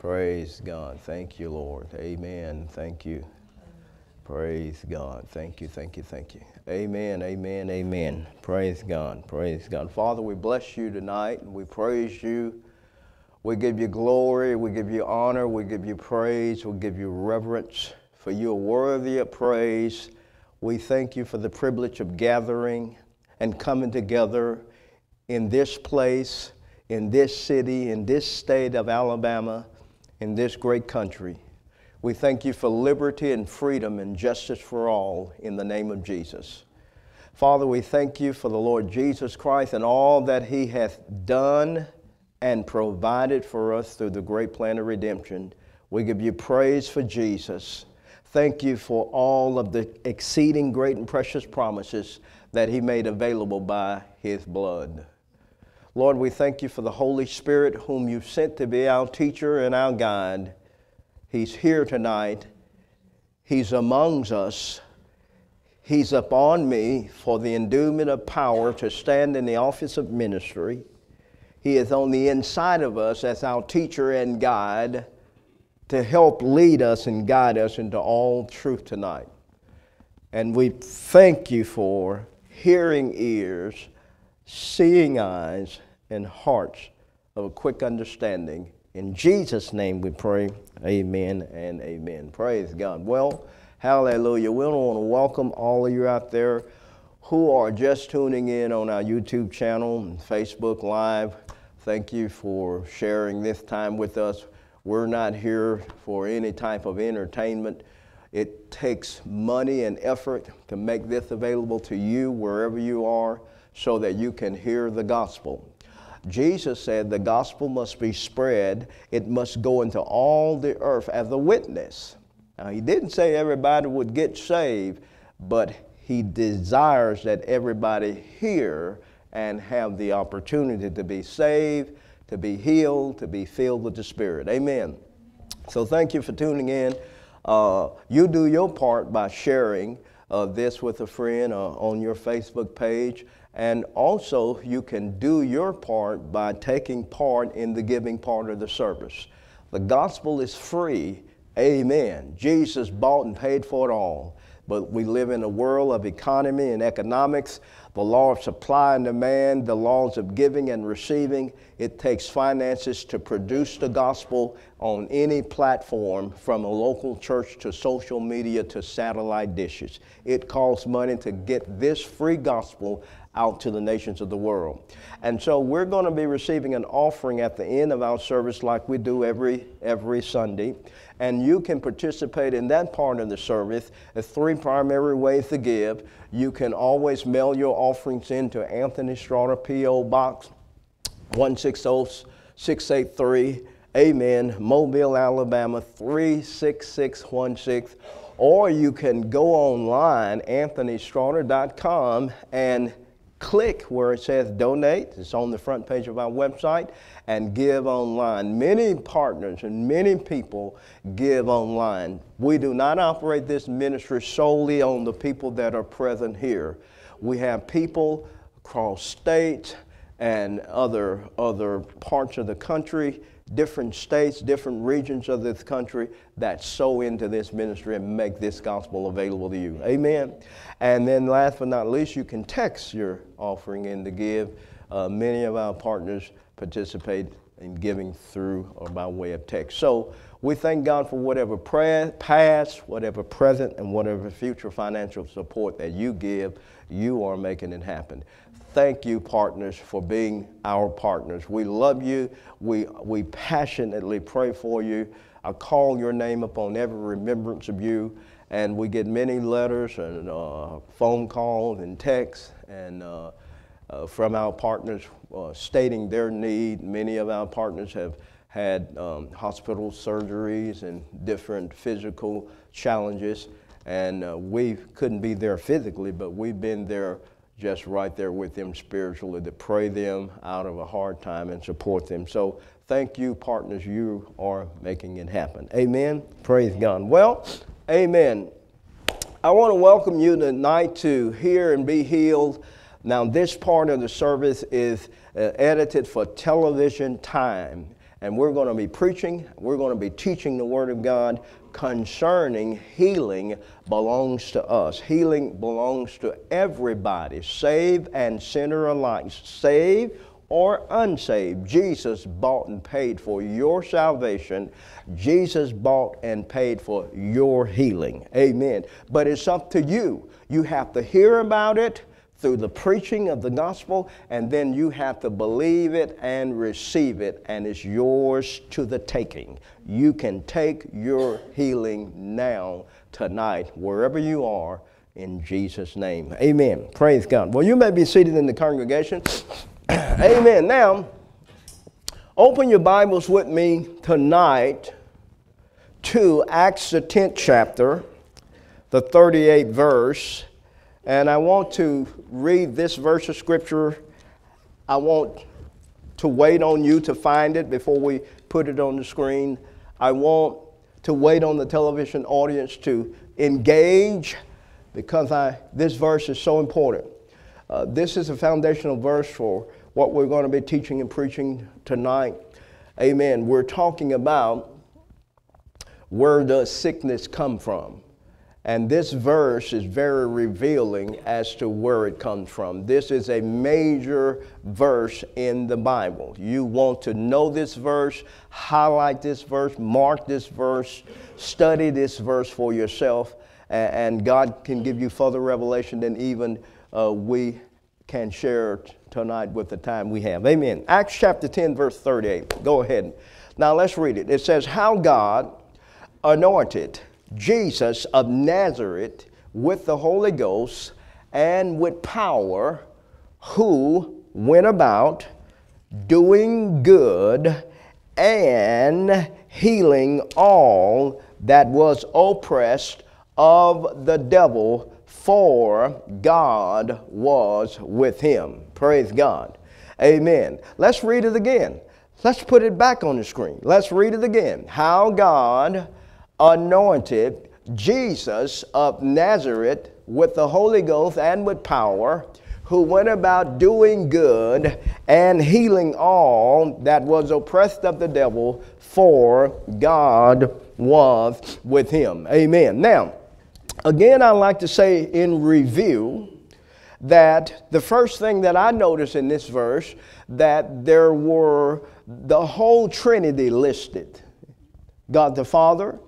Praise God. Thank you, Lord. Amen. Thank you. Praise God. Thank you, thank you, thank you. Amen, amen, amen. Praise God. Praise God. Father, we bless you tonight we praise you. We give you glory, we give you honor, we give you praise, we give you reverence, for you are worthy of praise. We thank you for the privilege of gathering and coming together in this place, in this city, in this state of Alabama in this great country. We thank you for liberty and freedom and justice for all in the name of Jesus. Father, we thank you for the Lord Jesus Christ and all that he hath done and provided for us through the great plan of redemption. We give you praise for Jesus. Thank you for all of the exceeding great and precious promises that he made available by his blood. Lord, we thank you for the Holy Spirit, whom you've sent to be our teacher and our guide. He's here tonight. He's amongst us. He's upon me for the endowment of power to stand in the office of ministry. He is on the inside of us as our teacher and guide to help lead us and guide us into all truth tonight. And we thank you for hearing ears seeing eyes and hearts of a quick understanding. In Jesus' name we pray. Amen and amen. Praise God. Well, hallelujah. We want to welcome all of you out there who are just tuning in on our YouTube channel and Facebook Live. Thank you for sharing this time with us. We're not here for any type of entertainment. It takes money and effort to make this available to you wherever you are so that you can hear the gospel. Jesus said the gospel must be spread, it must go into all the earth as a witness. Now, he didn't say everybody would get saved, but he desires that everybody hear and have the opportunity to be saved, to be healed, to be filled with the Spirit. Amen. So, thank you for tuning in. Uh, you do your part by sharing uh, this with a friend uh, on your Facebook page. And also, you can do your part by taking part in the giving part of the service. The gospel is free. Amen. Jesus bought and paid for it all. But we live in a world of economy and economics, the law of supply and demand, the laws of giving and receiving. It takes finances to produce the gospel on any platform, from a local church to social media to satellite dishes. It costs money to get this free gospel out to the nations of the world. And so we're going to be receiving an offering at the end of our service like we do every every Sunday. And you can participate in that part of the service. There's three primary ways to give. You can always mail your offerings in to Anthony Strawder P.O. Box 160683. Amen. Mobile, Alabama 36616. Or you can go online, anthonystrawder.com, and click where it says donate. It's on the front page of our website and give online. Many partners and many people give online. We do not operate this ministry solely on the people that are present here. We have people across states and other, other parts of the country different states, different regions of this country that sow into this ministry and make this gospel available to you. Amen. And then, last but not least, you can text your offering in to give. Uh, many of our partners participate in giving through or by way of text. So we thank God for whatever prayer, past, whatever present, and whatever future financial support that you give. You are making it happen. Thank you, partners, for being our partners. We love you. We, we passionately pray for you. I call your name upon every remembrance of you. And we get many letters and uh, phone calls and texts and uh, uh, from our partners uh, stating their need. Many of our partners have had um, hospital surgeries and different physical challenges. And uh, we couldn't be there physically, but we've been there just right there with them spiritually to pray them out of a hard time and support them. So thank you, partners. You are making it happen. Amen. Praise God. Well, amen. I want to welcome you tonight to Hear and Be Healed. Now, this part of the service is uh, edited for television time. and we're going to be preaching, we're going to be teaching the Word of God concerning healing belongs to us. Healing belongs to everybody, saved and sinner alike, saved or unsaved. Jesus bought and paid for your salvation. Jesus bought and paid for your healing. Amen. But it's up to you. You have to hear about it through the preaching of the gospel, and then you have to believe it and receive it, and it's yours to the taking. You can take your healing now, tonight, wherever you are, in Jesus' name. Amen. Praise God. Well, you may be seated in the congregation. Amen. Now, open your Bibles with me tonight to Acts the 10th chapter, the 38th verse. And I want to read this verse of scripture. I want to wait on you to find it before we put it on the screen. I want to wait on the television audience to engage because I, this verse is so important. Uh, this is a foundational verse for what we're going to be teaching and preaching tonight. Amen. We're talking about where does sickness come from? And this verse is very revealing as to where it comes from. This is a major verse in the Bible. You want to know this verse, highlight this verse, mark this verse, study this verse for yourself, and God can give you further revelation than even uh, we can share tonight with the time we have. Amen. Acts chapter 10, verse 38. Go ahead. Now let's read it. It says, How God anointed Jesus of Nazareth with the Holy Ghost and with power, who went about doing good and healing all that was oppressed of the devil, for God was with him. Praise God. Amen. Let's read it again. Let's put it back on the screen. Let's read it again. How God anointed Jesus of Nazareth with the Holy Ghost and with power, who went about doing good and healing all that was oppressed of the devil, for God was with him. Amen. Now, again, I'd like to say in review that the first thing that I notice in this verse that there were the whole Trinity listed. God the Father,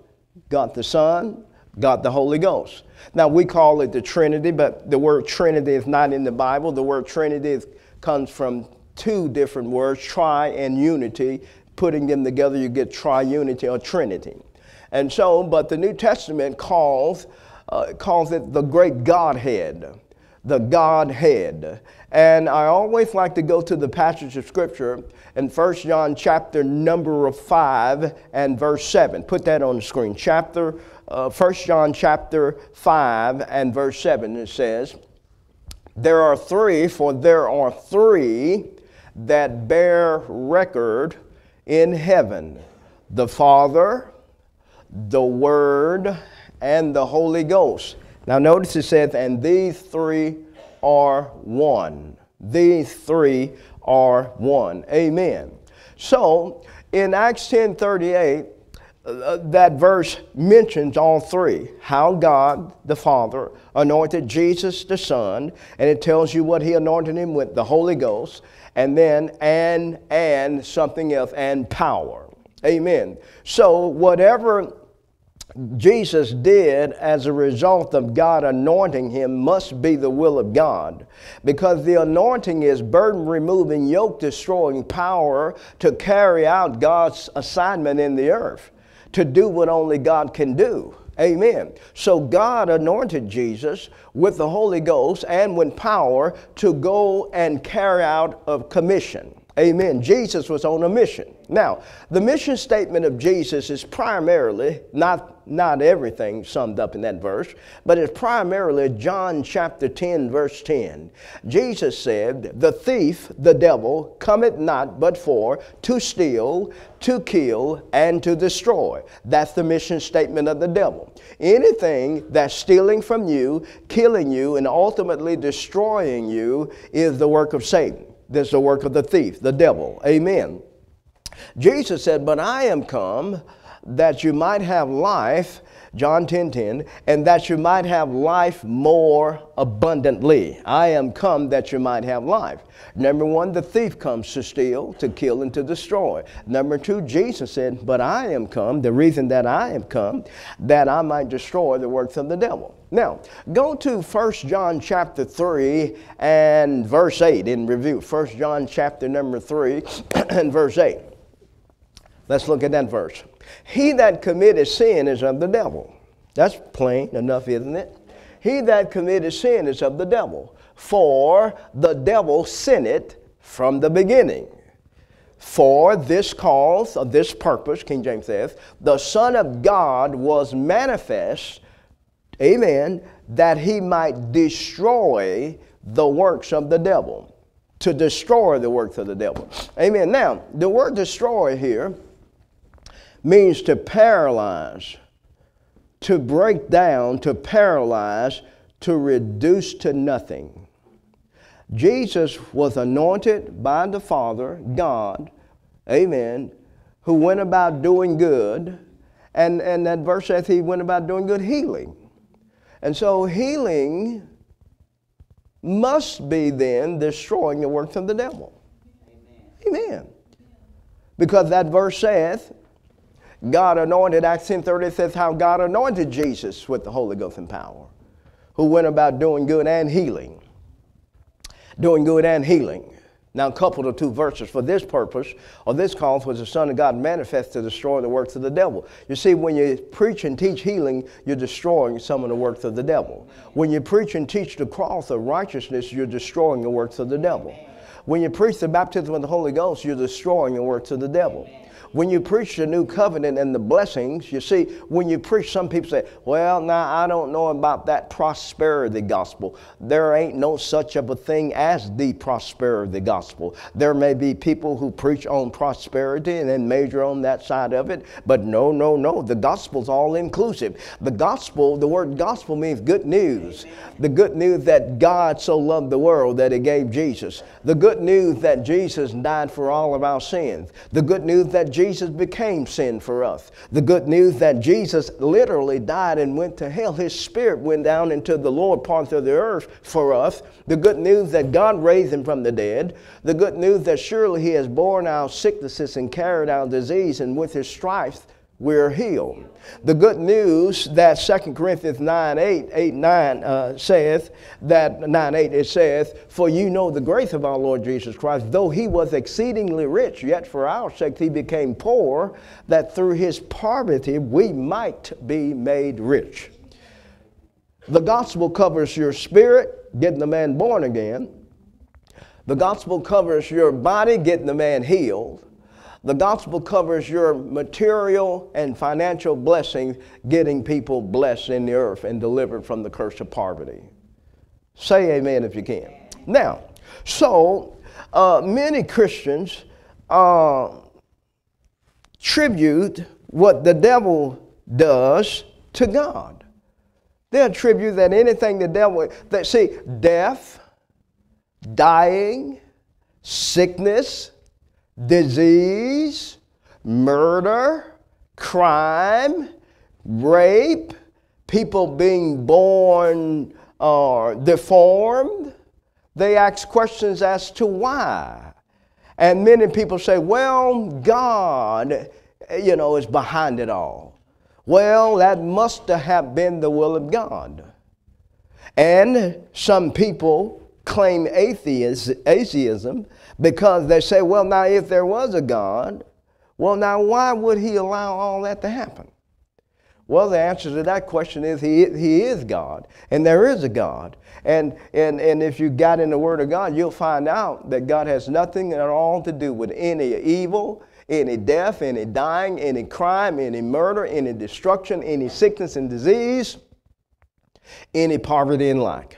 God the Son, God the Holy Ghost. Now we call it the Trinity, but the word Trinity is not in the Bible. The word Trinity is, comes from two different words, tri and unity. Putting them together, you get triunity or Trinity. And so, but the New Testament calls, uh, calls it the great Godhead the Godhead. And I always like to go to the passage of Scripture in 1 John chapter number of 5 and verse 7. Put that on the screen. Chapter, uh, 1 John chapter 5 and verse 7. It says, There are three, for there are three that bear record in heaven the Father, the Word, and the Holy Ghost. Now, notice it says, and these three are one. These three are one. Amen. So, in Acts 10 38, uh, that verse mentions all three how God the Father anointed Jesus the Son, and it tells you what He anointed him with the Holy Ghost, and then and and something else, and power. Amen. So, whatever Jesus did as a result of God anointing him must be the will of God because the anointing is burden removing, yoke destroying power to carry out God's assignment in the earth, to do what only God can do. Amen. So God anointed Jesus with the Holy Ghost and with power to go and carry out a commission. Amen. Jesus was on a mission. Now, the mission statement of Jesus is primarily, not, not everything summed up in that verse, but it's primarily John chapter 10, verse 10. Jesus said, The thief, the devil, cometh not but for to steal, to kill, and to destroy. That's the mission statement of the devil. Anything that's stealing from you, killing you, and ultimately destroying you is the work of Satan. This is the work of the thief, the devil. Amen. Jesus said, But I am come that you might have life John 10 10, and that you might have life more abundantly. I am come that you might have life. Number one, the thief comes to steal, to kill, and to destroy. Number two, Jesus said, But I am come, the reason that I am come, that I might destroy the works of the devil. Now, go to 1 John chapter 3 and verse 8 in review. 1 John chapter number 3 and verse 8. Let's look at that verse. He that committed sin is of the devil. That's plain enough, isn't it? He that committed sin is of the devil. For the devil sinned from the beginning. For this cause, of this purpose, King James says, the Son of God was manifest, amen, that he might destroy the works of the devil. To destroy the works of the devil. Amen. Now, the word destroy here means to paralyze, to break down, to paralyze, to reduce to nothing. Jesus was anointed by the Father, God, amen, who went about doing good. And, and that verse says he went about doing good, healing. And so healing must be then destroying the works of the devil. Amen. Amen. Because that verse saith, God anointed, Acts 10 30 says how God anointed Jesus with the Holy Ghost and power, who went about doing good and healing. Doing good and healing. Now, couple the two verses for this purpose, or this cause was the Son of God manifest to destroy the works of the devil. You see, when you preach and teach healing, you're destroying some of the works of the devil. When you preach and teach the cross of righteousness, you're destroying the works of the devil. When you preach the baptism of the Holy Ghost, you're destroying the works of the devil. When you preach the new covenant and the blessings, you see, when you preach, some people say, Well, now I don't know about that prosperity gospel. There ain't no such of a thing as the prosperity gospel. There may be people who preach on prosperity and then major on that side of it, but no, no, no. The gospel's all inclusive. The gospel, the word gospel means good news. The good news that God so loved the world that He gave Jesus. The good news that Jesus died for all of our sins. The good news that Jesus Jesus became sin for us. The good news that Jesus literally died and went to hell. His spirit went down into the lower parts of the earth for us. The good news that God raised him from the dead. The good news that surely he has borne our sicknesses and carried our disease, and with his stripes we're healed. The good news that 2 Corinthians 9 8, 8 9 uh, saith, that 9 8 it says, For you know the grace of our Lord Jesus Christ, though he was exceedingly rich, yet for our sake he became poor, that through his poverty we might be made rich. The gospel covers your spirit, getting the man born again. The gospel covers your body, getting the man healed. The gospel covers your material and financial blessings, getting people blessed in the earth and delivered from the curse of poverty. Say amen if you can. Now, so uh, many Christians uh, tribute what the devil does to God. They attribute that anything the devil, that see, death, dying, sickness, disease, murder, crime, rape, people being born uh, deformed. They ask questions as to why. And many people say, well, God, you know, is behind it all. Well, that must have been the will of God. And some people claim atheism because they say, well, now if there was a God, well, now why would he allow all that to happen? Well, the answer to that question is he, he is God, and there is a God. And, and, and if you got in the Word of God, you'll find out that God has nothing at all to do with any evil, any death, any dying, any crime, any murder, any destruction, any sickness and disease, any poverty and lack.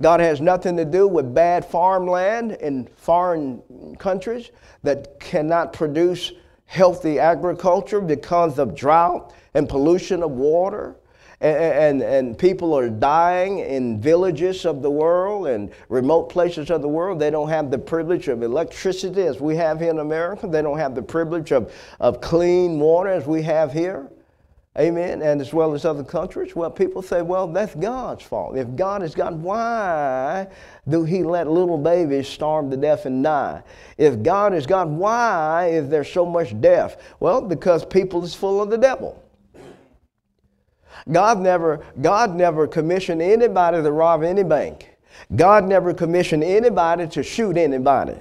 God has nothing to do with bad farmland in foreign countries that cannot produce healthy agriculture because of drought and pollution of water and, and, and people are dying in villages of the world and remote places of the world. They don't have the privilege of electricity as we have here in America. They don't have the privilege of, of clean water as we have here. Amen. And as well as other countries. Well, people say, well, that's God's fault. If God is God, why do He let little babies starve to death and die? If God is God, why is there so much death? Well, because people is full of the devil. God never, God never commissioned anybody to rob any bank. God never commissioned anybody to shoot anybody.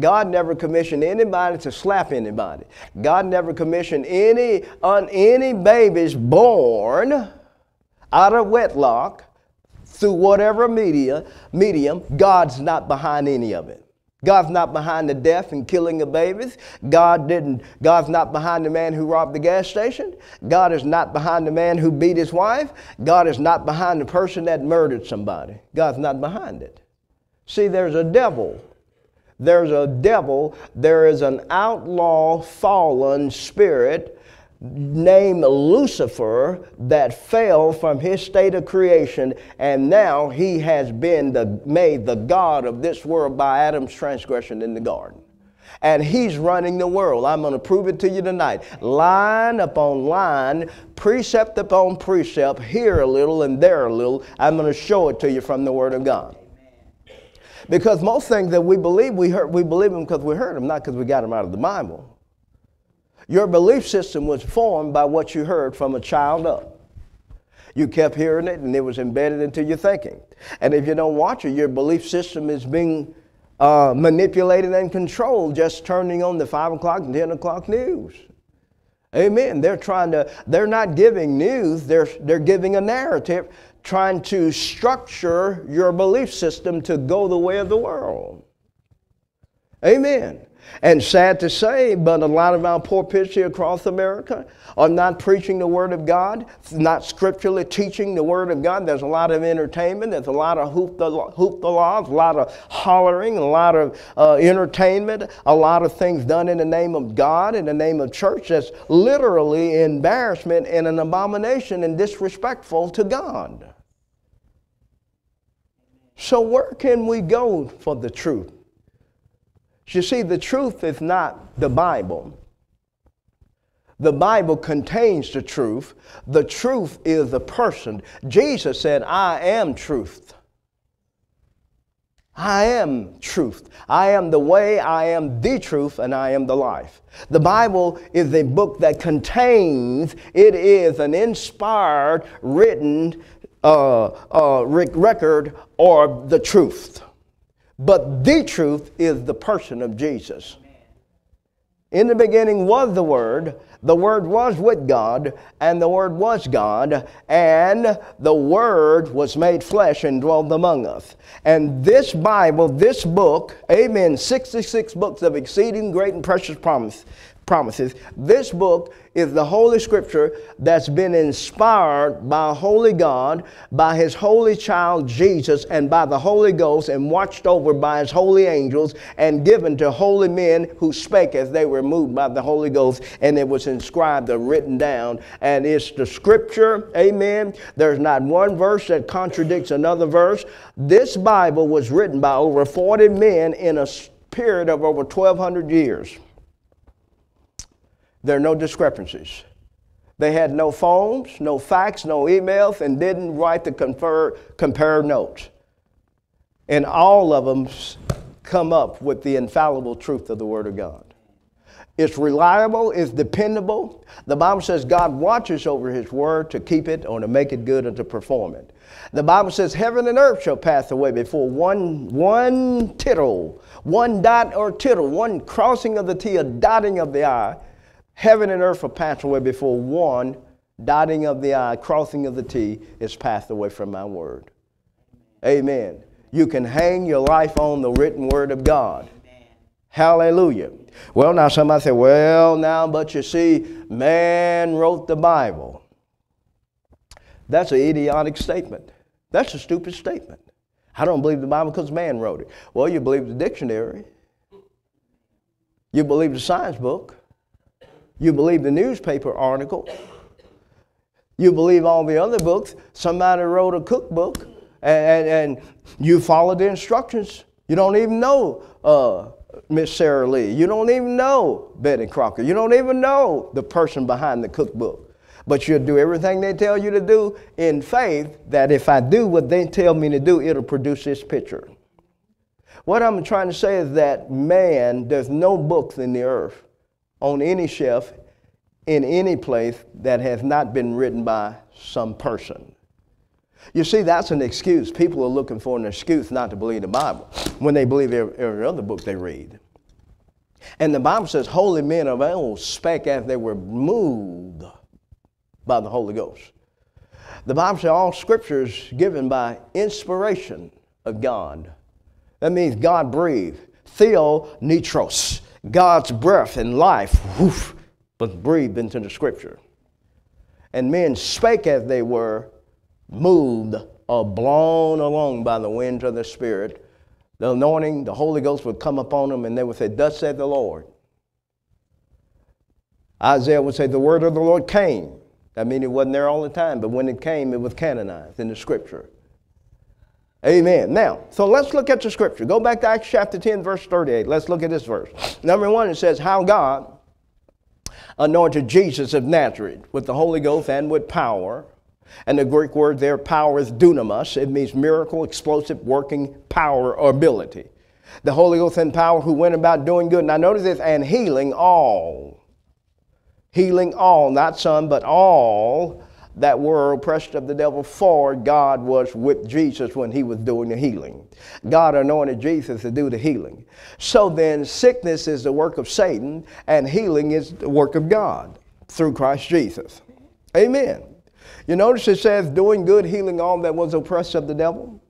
God never commissioned anybody to slap anybody. God never commissioned any, on any babies born out of wedlock through whatever media, medium. God's not behind any of it. God's not behind the death and killing of babies. God didn't, God's not behind the man who robbed the gas station. God is not behind the man who beat his wife. God is not behind the person that murdered somebody. God's not behind it. See, there's a devil. There's a devil. There is an outlaw, fallen spirit named Lucifer that fell from his state of creation, and now he has been the, made the God of this world by Adam's transgression in the garden. And he's running the world. I'm going to prove it to you tonight. Line upon line, precept upon precept, here a little and there a little. I'm going to show it to you from the Word of God. Because most things that we believe, we, heard, we believe them because we heard them, not because we got them out of the Bible. Your belief system was formed by what you heard from a child up. You kept hearing it and it was embedded into your thinking. And if you don't watch it, your belief system is being uh, manipulated and controlled just turning on the 5 o'clock and 10 o'clock news. Amen. They're trying to, they're not giving news, they're, they're giving a narrative, trying to structure your belief system to go the way of the world. Amen. And sad to say, but a lot of our pulpits here across America are not preaching the Word of God, not scripturally teaching the Word of God. There's a lot of entertainment, there's a lot of hoop the, hoop the laws, a lot of hollering, a lot of uh, entertainment, a lot of things done in the name of God, in the name of church that's literally embarrassment and an abomination and disrespectful to God. So, where can we go for the truth? You see, the truth is not the Bible. The Bible contains the truth. The truth is the person. Jesus said, I am truth. I am truth. I am the way, I am the truth, and I am the life. The Bible is a book that contains, it is an inspired, written uh, uh, record or the truth. But the truth is the person of Jesus. In the beginning was the Word, the Word was with God, and the Word was God, and the Word was made flesh and dwelt among us. And this Bible, this book, amen, 66 books of exceeding great and precious promise, promises. This book is the Holy Scripture that's been inspired by Holy God, by His holy child Jesus, and by the Holy Ghost, and watched over by His holy angels, and given to holy men who spake as they were moved by the Holy Ghost, and it was inscribed or written down. And it's the Scripture, amen. There's not one verse that contradicts another verse. This Bible was written by over 40 men in a period of over 1,200 years. There are no discrepancies. They had no phones, no fax, no emails, and didn't write the confer, compare notes. And all of them come up with the infallible truth of the Word of God. It's reliable, it's dependable. The Bible says God watches over His Word to keep it or to make it good and to perform it. The Bible says heaven and earth shall pass away before one, one tittle, one dot or tittle, one crossing of the T, a dotting of the I Heaven and earth will pass away before one dotting of the I, crossing of the T is passed away from my word. Amen. You can hang your life on the written word of God. Hallelujah. Well, now somebody say, well, now, but you see, man wrote the Bible. That's an idiotic statement. That's a stupid statement. I don't believe the Bible because man wrote it. Well, you believe the dictionary. You believe the science book. You believe the newspaper article. You believe all the other books. Somebody wrote a cookbook and, and, and you follow the instructions. You don't even know uh, Miss Sara Lee. You don't even know Betty Crocker. You don't even know the person behind the cookbook. But you'll do everything they tell you to do in faith that if I do what they tell me to do, it'll produce this picture. What I'm trying to say is that man, there's no books in the earth on any shelf in any place that has not been written by some person. You see, that's an excuse. People are looking for an excuse not to believe the Bible when they believe every, every other book they read. And the Bible says, Holy men of old spake as they were moved by the Holy Ghost. The Bible says all scripture is given by inspiration of God. That means God breathed. Theopneustos, God's breath and life, was breathed into the scripture. And men spake as they were moved or blown along by the winds of the Spirit. The anointing, the Holy Ghost would come upon them and they would say, Thus said the Lord. Isaiah would say, The word of the Lord came. That means it wasn't there all the time, but when it came, it was canonized in the scripture. Amen. Now, so let's look at the scripture. Go back to Acts chapter 10, verse 38. Let's look at this verse. Number one, it says, How God anointed Jesus of Nazareth with the Holy Ghost and with power and the Greek word there, power, is dunamis. It means miracle, explosive, working power or ability. The Holy Ghost and power who went about doing good. Now notice this, and healing all. Healing all, not some, but all that were oppressed of the devil, for God was with Jesus when he was doing the healing. God anointed Jesus to do the healing. So then, sickness is the work of Satan, and healing is the work of God through Christ Jesus. Amen. You notice it says, doing good, healing all that was oppressed of the devil.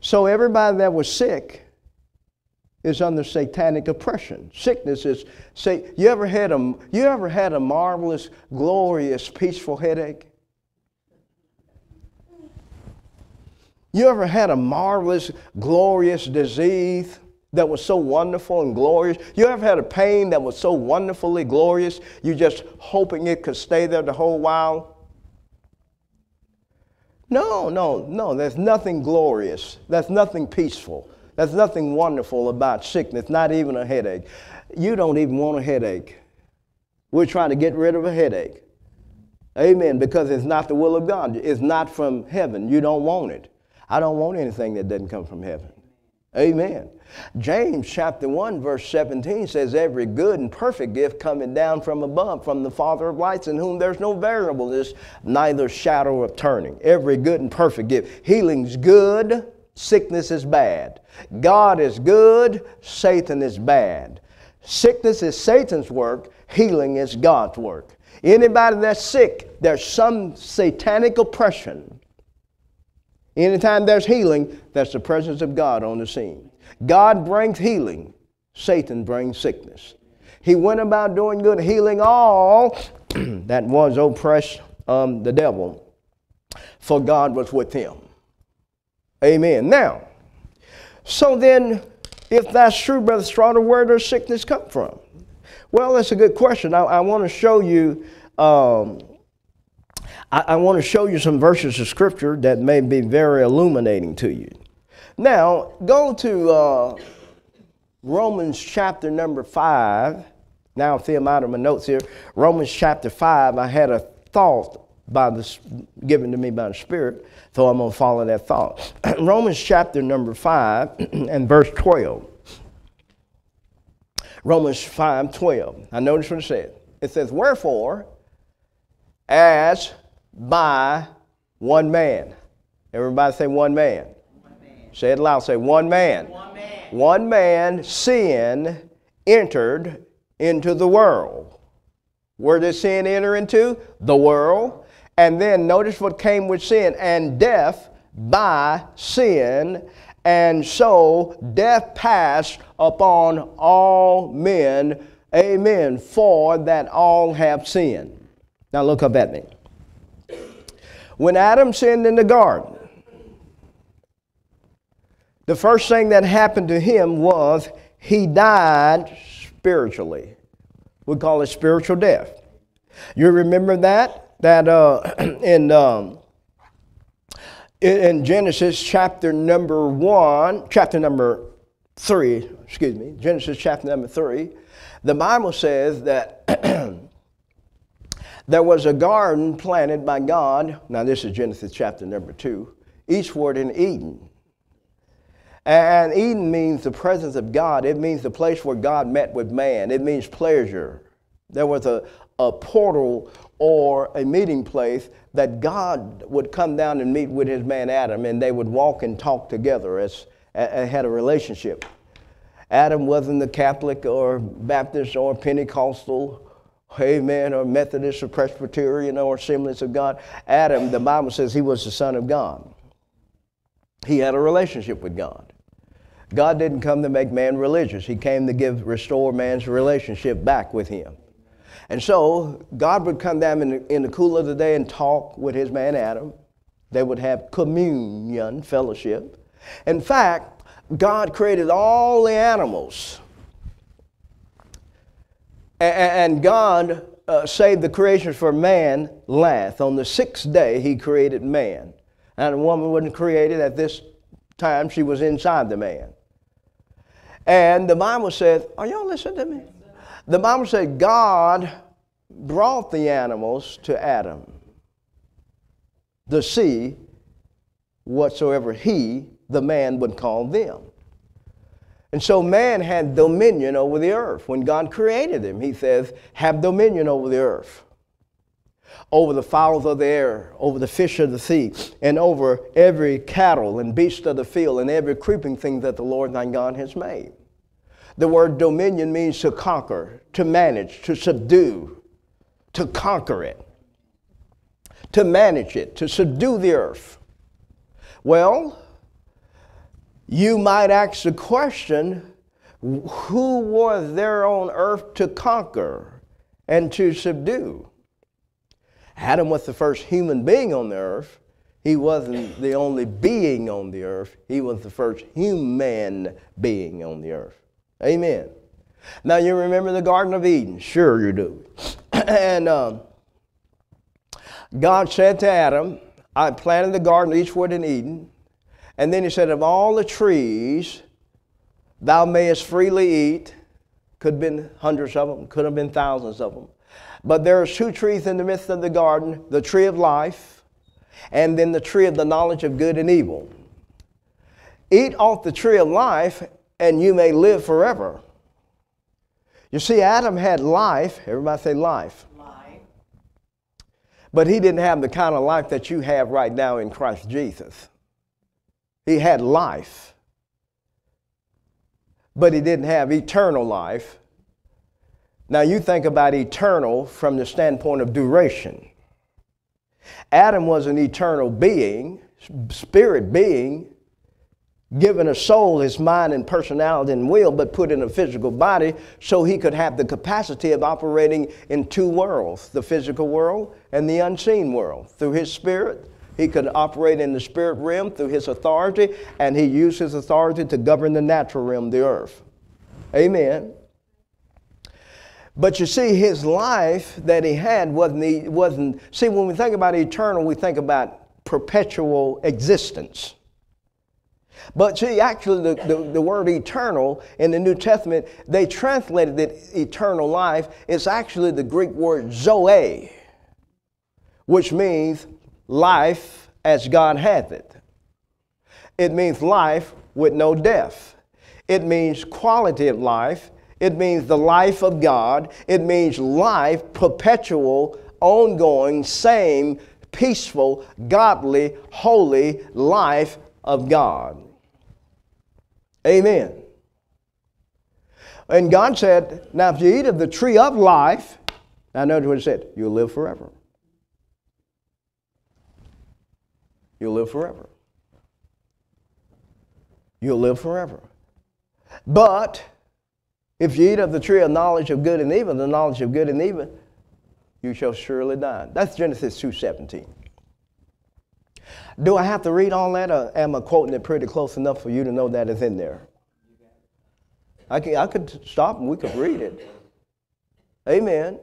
So everybody that was sick is under satanic oppression. Sickness is say you ever had a you ever had a marvelous, glorious, peaceful headache? You ever had a marvelous, glorious disease that was so wonderful and glorious? You ever had a pain that was so wonderfully glorious, you just hoping it could stay there the whole while? No, no, no. There's nothing glorious. There's nothing peaceful. There's nothing wonderful about sickness, not even a headache. You don't even want a headache. We're trying to get rid of a headache. Amen. Because it's not the will of God. It's not from heaven. You don't want it. I don't want anything that doesn't come from heaven. Amen. James chapter 1 verse 17 says every good and perfect gift coming down from above from the Father of lights in whom there's no variableness neither shadow of turning. Every good and perfect gift. Healing's good, sickness is bad. God is good, Satan is bad. Sickness is Satan's work, healing is God's work. Anybody that's sick, there's some satanic oppression Anytime there's healing, that's the presence of God on the scene. God brings healing, Satan brings sickness. He went about doing good, healing all that was oppressed um, the devil, for God was with him. Amen. Now, so then, if that's true, Brother Strawder, where does sickness come from? Well, that's a good question. I, I want to show you um, I, I want to show you some verses of scripture that may be very illuminating to you. Now, go to uh, Romans chapter number 5. Now, I'm them out of my notes here. Romans chapter 5, I had a thought by the, given to me by the Spirit, so I'm going to follow that thought. Romans chapter number 5 and verse 12. Romans 5 12. I notice what it says. It says, Wherefore, as by one man. Everybody say one man. One man. Say it loud. Say one man. One man. One man sin entered into the world. Where did sin enter into? The world. And then notice what came with sin and death by sin. And so death passed upon all men. Amen. For that all have sinned. Now look up at me. When Adam sinned in the garden, the first thing that happened to him was he died spiritually. We call it spiritual death. You remember that? That uh, in, um, in Genesis chapter number one, chapter number three, excuse me, Genesis chapter number three, the Bible says that there was a garden planted by God. Now, this is Genesis chapter number two, eastward in Eden. And Eden means the presence of God. It means the place where God met with man. It means pleasure. There was a, a portal or a meeting place that God would come down and meet with his man Adam, and they would walk and talk together as, had a relationship. Adam wasn't the Catholic or Baptist or Pentecostal, amen, or Methodist or Presbyterian or Assemblies of God. Adam, the Bible says he was the Son of God. He had a relationship with God. God didn't come to make man religious. He came to give, restore man's relationship back with him. And so God would come down in the, in the cool of the day and talk with his man Adam. They would have communion, fellowship. In fact, God created all the animals. And God uh, saved the creation for man last. On the sixth day, he created man. And a woman wasn't created at this time, she was inside the man. And the Bible says, Are y'all listening to me? The Bible said God brought the animals to Adam to see whatsoever he, the man, would call them. And so man had dominion over the earth. When God created him, he says, Have dominion over the earth, over the fowls of the air, over the fish of the sea, and over every cattle and beast of the field, and every creeping thing that the Lord thy God has made. The word dominion means to conquer, to manage, to subdue, to conquer it, to manage it, to subdue the earth. Well, you might ask the question who was there on earth to conquer and to subdue? Adam was the first human being on the earth. He wasn't the only being on the earth, he was the first human being on the earth. Amen. Now you remember the Garden of Eden? Sure you do. and um, God said to Adam, I planted the garden each eastward in Eden. And then he said, Of all the trees thou mayest freely eat, could have been hundreds of them, could have been thousands of them. But there are two trees in the midst of the garden the tree of life, and then the tree of the knowledge of good and evil. Eat off the tree of life, and you may live forever. You see, Adam had life. Everybody say life. Life. But he didn't have the kind of life that you have right now in Christ Jesus. He had life, but he didn't have eternal life. Now, you think about eternal from the standpoint of duration. Adam was an eternal being, spirit being, given a soul, his mind, and personality and will, but put in a physical body so he could have the capacity of operating in two worlds the physical world and the unseen world. Through his spirit, he could operate in the spirit realm through his authority, and he used his authority to govern the natural realm, the earth. Amen. But you see, his life that he had wasn't, wasn't see, when we think about eternal, we think about perpetual existence. But see, actually, the, the, the, word eternal in the New Testament, they translated it eternal life. It's actually the Greek word zoe, which means life as God hath it. It means life with no death. It means quality of life. It means the life of God. It means life, perpetual, ongoing, same, peaceful, godly, holy life of God. Amen. And God said, Now, if you eat of the tree of life, I notice what it said, you'll live forever. You'll live forever. You'll live forever. But if you eat of the tree of knowledge of good and evil, the knowledge of good and evil, you shall surely die. That's Genesis 2.17. Do I have to read all that, or am I quoting it pretty close enough for you to know that it's in there? I, can, I could stop and we could read it. Amen.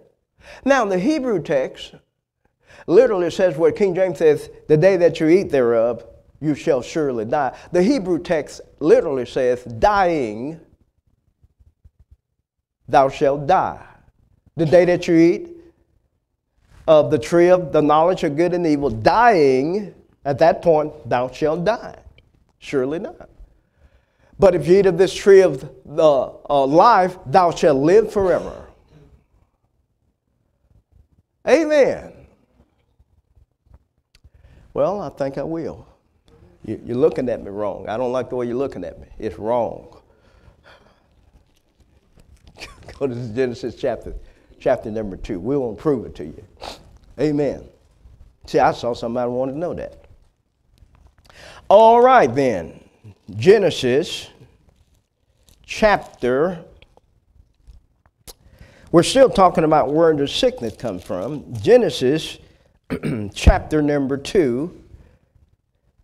Now, the Hebrew text, Literally says where King James says, the day that you eat thereof, you shall surely die. The Hebrew text literally says, dying, thou shalt die. The day that you eat of the tree of the knowledge of good and evil, dying, at that point, thou shalt die. Surely not. But if you eat of this tree of the uh, life, thou shalt live forever. Amen. Well, I think I will. You, are looking at me wrong. I don't like the way you're looking at me. It's wrong. Go to Genesis chapter, chapter number two. We won't prove it to you. Amen. See, I saw somebody wanted to know that. All right, then. Genesis chapter. We're still talking about where the sickness comes from. Genesis chapter number 2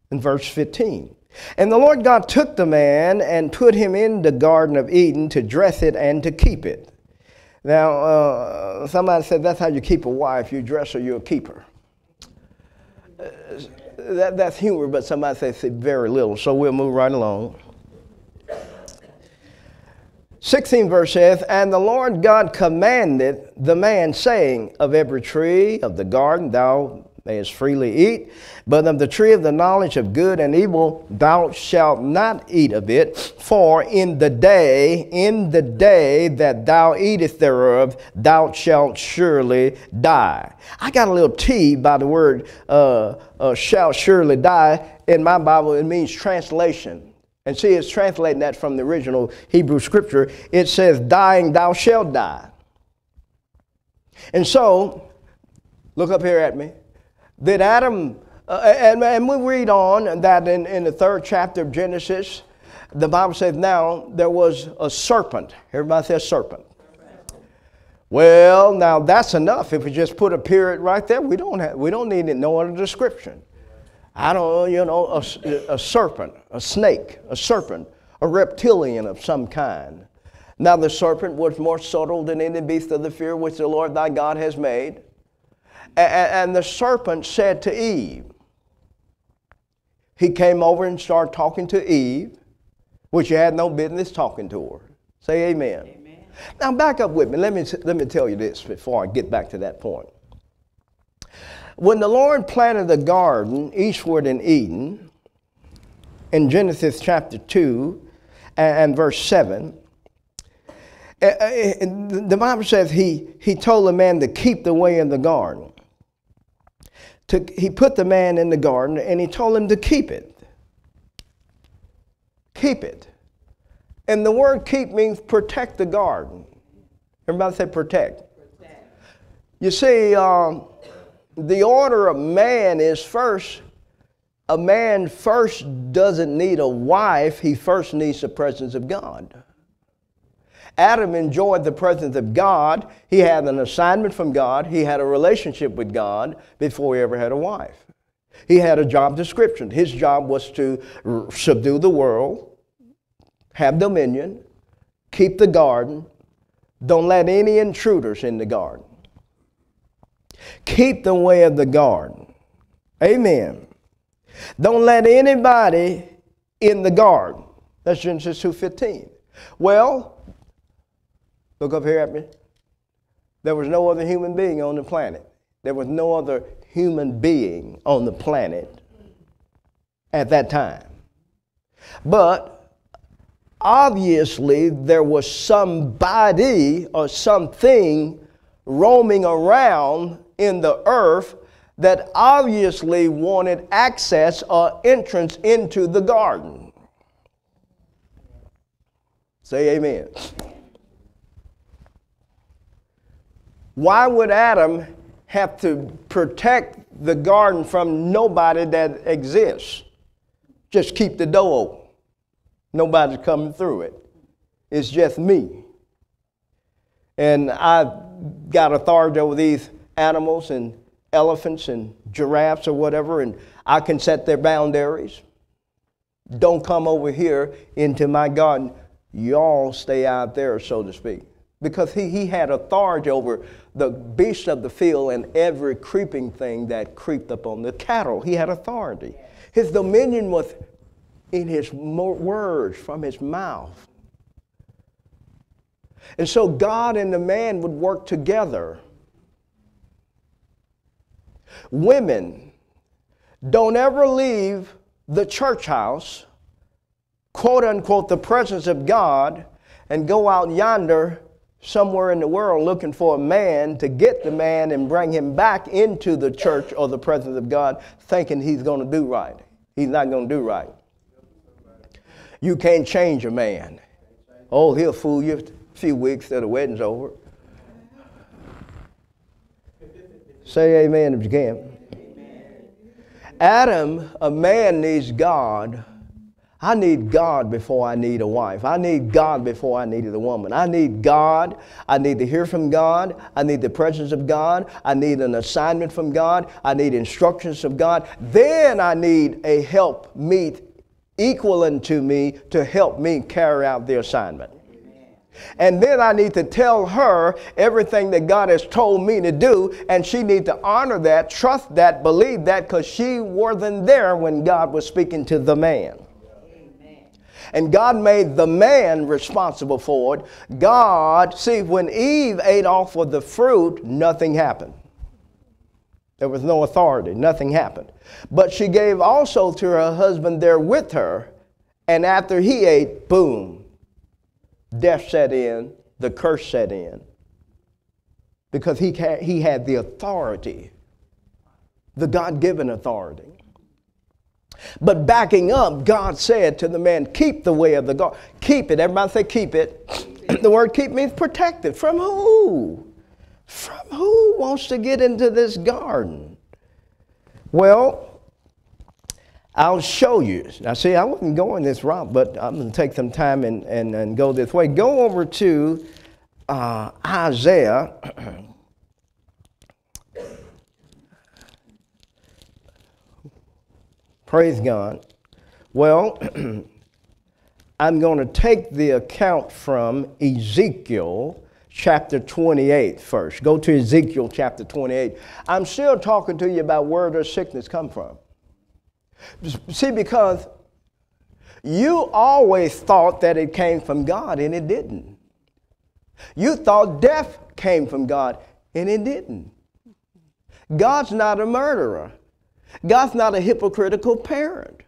and verse 15. And the Lord God took the man and put him in the Garden of Eden to dress it and to keep it. Now, uh, somebody said that's how you keep a wife. You dress her, you'll keep her. Uh, that, that's humor, but somebody says very little, so we'll move right along. 16 verse says, And the Lord God commanded the man, saying, Of every tree of the garden thou mayest freely eat, but of the tree of the knowledge of good and evil thou shalt not eat of it, for in the day, in the day that thou eatest thereof, thou shalt surely die. I got a little T by the word uh, uh, shall surely die. In my Bible, it means translation. And see, it's translating that from the original Hebrew scripture. It says, Dying, thou shalt die. And so, look up here at me. Did Adam, uh, and, and we read on that in, in the third chapter of Genesis, the Bible says, Now there was a serpent. Everybody says serpent. Well, now that's enough. If we just put a period right there, we don't, have, we don't need no other description. I don't know, you know, a, a serpent, a snake, a serpent, a reptilian of some kind. Now the serpent was more subtle than any beast of the field which the Lord thy God has made. And the serpent said to Eve, he came over and started talking to Eve, which he had no business talking to her. Say amen. amen. Now back up with me. Let me, let me tell you this before I get back to that point. When the Lord planted the garden eastward in Eden, in Genesis chapter 2 and, and verse 7, uh, uh, the Bible says he, he told the man to keep the way in the garden. To, he put the man in the garden and he told him to keep it. Keep it. And the word keep means protect the garden. Everybody say protect. protect. You see, um, the order of man is first, a man first doesn't need a wife, he first needs the presence of God. Adam enjoyed the presence of God. He had an assignment from God. He had a relationship with God before he ever had a wife. He had a job description. His job was to subdue the world, have dominion, keep the garden, don't let any intruders in the garden. Keep the way of the garden. Amen. Don't let anybody in the garden. That's Genesis 2.15. Well, look up here at me. There was no other human being on the planet. There was no other human being on the planet at that time. But obviously, there was somebody or something roaming around in the earth that obviously wanted access or entrance into the garden. Say amen. Why would Adam have to protect the garden from nobody that exists? Just keep the door open. Nobody's coming through it. It's just me. And I've got authority over these animals and elephants and giraffes or whatever, and I can set their boundaries. Don't come over here into my garden. Y'all stay out there, so to speak. Because he, he had authority over the beasts of the field and every creeping thing that creeped upon the cattle. He had authority. His dominion was in his words from his mouth. And so God and the man would work together. Women, don't ever leave the church house, quote unquote, the presence of God, and go out yonder somewhere in the world looking for a man to get the man and bring him back into the church or the presence of God, thinking he's going to do right. He's not going to do right. You can't change a man. Oh, he'll fool you a few weeks till the wedding's over. Say amen if you can. Adam, a man needs God I need God before I need a wife. I need God before I needed a woman. I need God. I need to hear from God. I need the presence of God. I need an assignment from God. I need instructions from God. Then I need a help meet equal unto me to help me carry out the assignment. And then I need to tell her everything that God has told me to do, and she needs to honor that, trust that, believe that, because she wasn't there when God was speaking to the man. And God made the man responsible for it. God, see, when Eve ate off of the fruit, nothing happened. There was no authority, nothing happened. But she gave also to her husband there with her, and after he ate, boom, death set in, the curse set in. Because he, he had the authority, the God given authority. But backing up, God said to the man, Keep the way of the God. Keep it. Everybody say, Keep it. the word keep means protected. From who? From who wants to get into this garden? Well, I'll show you. Now, see, I wasn't going this route, but I'm going to take some time and, and, and go this way. Go over to uh, Isaiah Praise God. Well, I'm going to take the account from Ezekiel chapter 28 first. Go to Ezekiel chapter 28. I'm still talking to you about where does sickness come from. See, because you always thought that it came from God and it didn't. You thought death came from God and it didn't. God's not a murderer. God's not a hypocritical parent.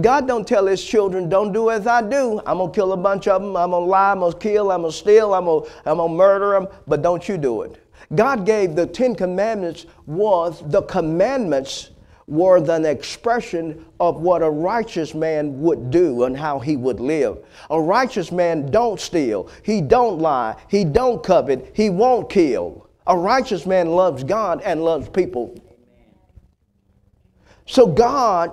God don't tell his children, don't do as I do. I'm going to kill a bunch of them. I'm going to lie. I'm going to kill. I'm going to steal. I'm going I'm to murder them. But don't you do it. God gave the Ten Commandments was the commandments were an expression of what a righteous man would do and how he would live. A righteous man don't steal. He don't lie. He don't covet. He won't kill. A righteous man loves God and loves people so God,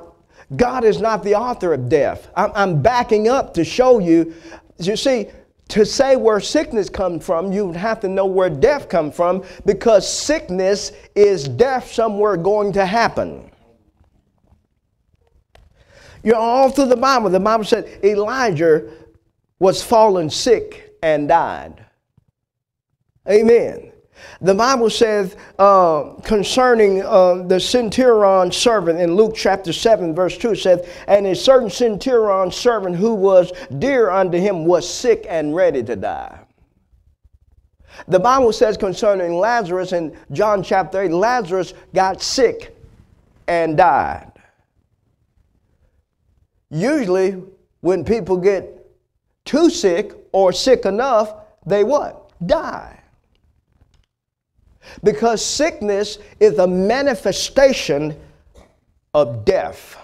God is not the author of death. I'm, backing up to show you. You see, to say where sickness comes from, you have to know where death comes from because sickness is death somewhere going to happen. You're all through the Bible. The Bible said Elijah was fallen sick and died. Amen. The Bible says uh, concerning uh, the centurion servant in Luke chapter 7, verse 2 says, And a certain centurion servant who was dear unto him was sick and ready to die. The Bible says concerning Lazarus in John chapter 8, Lazarus got sick and died. Usually, when people get too sick or sick enough, they what? Die. Because sickness is a manifestation of death.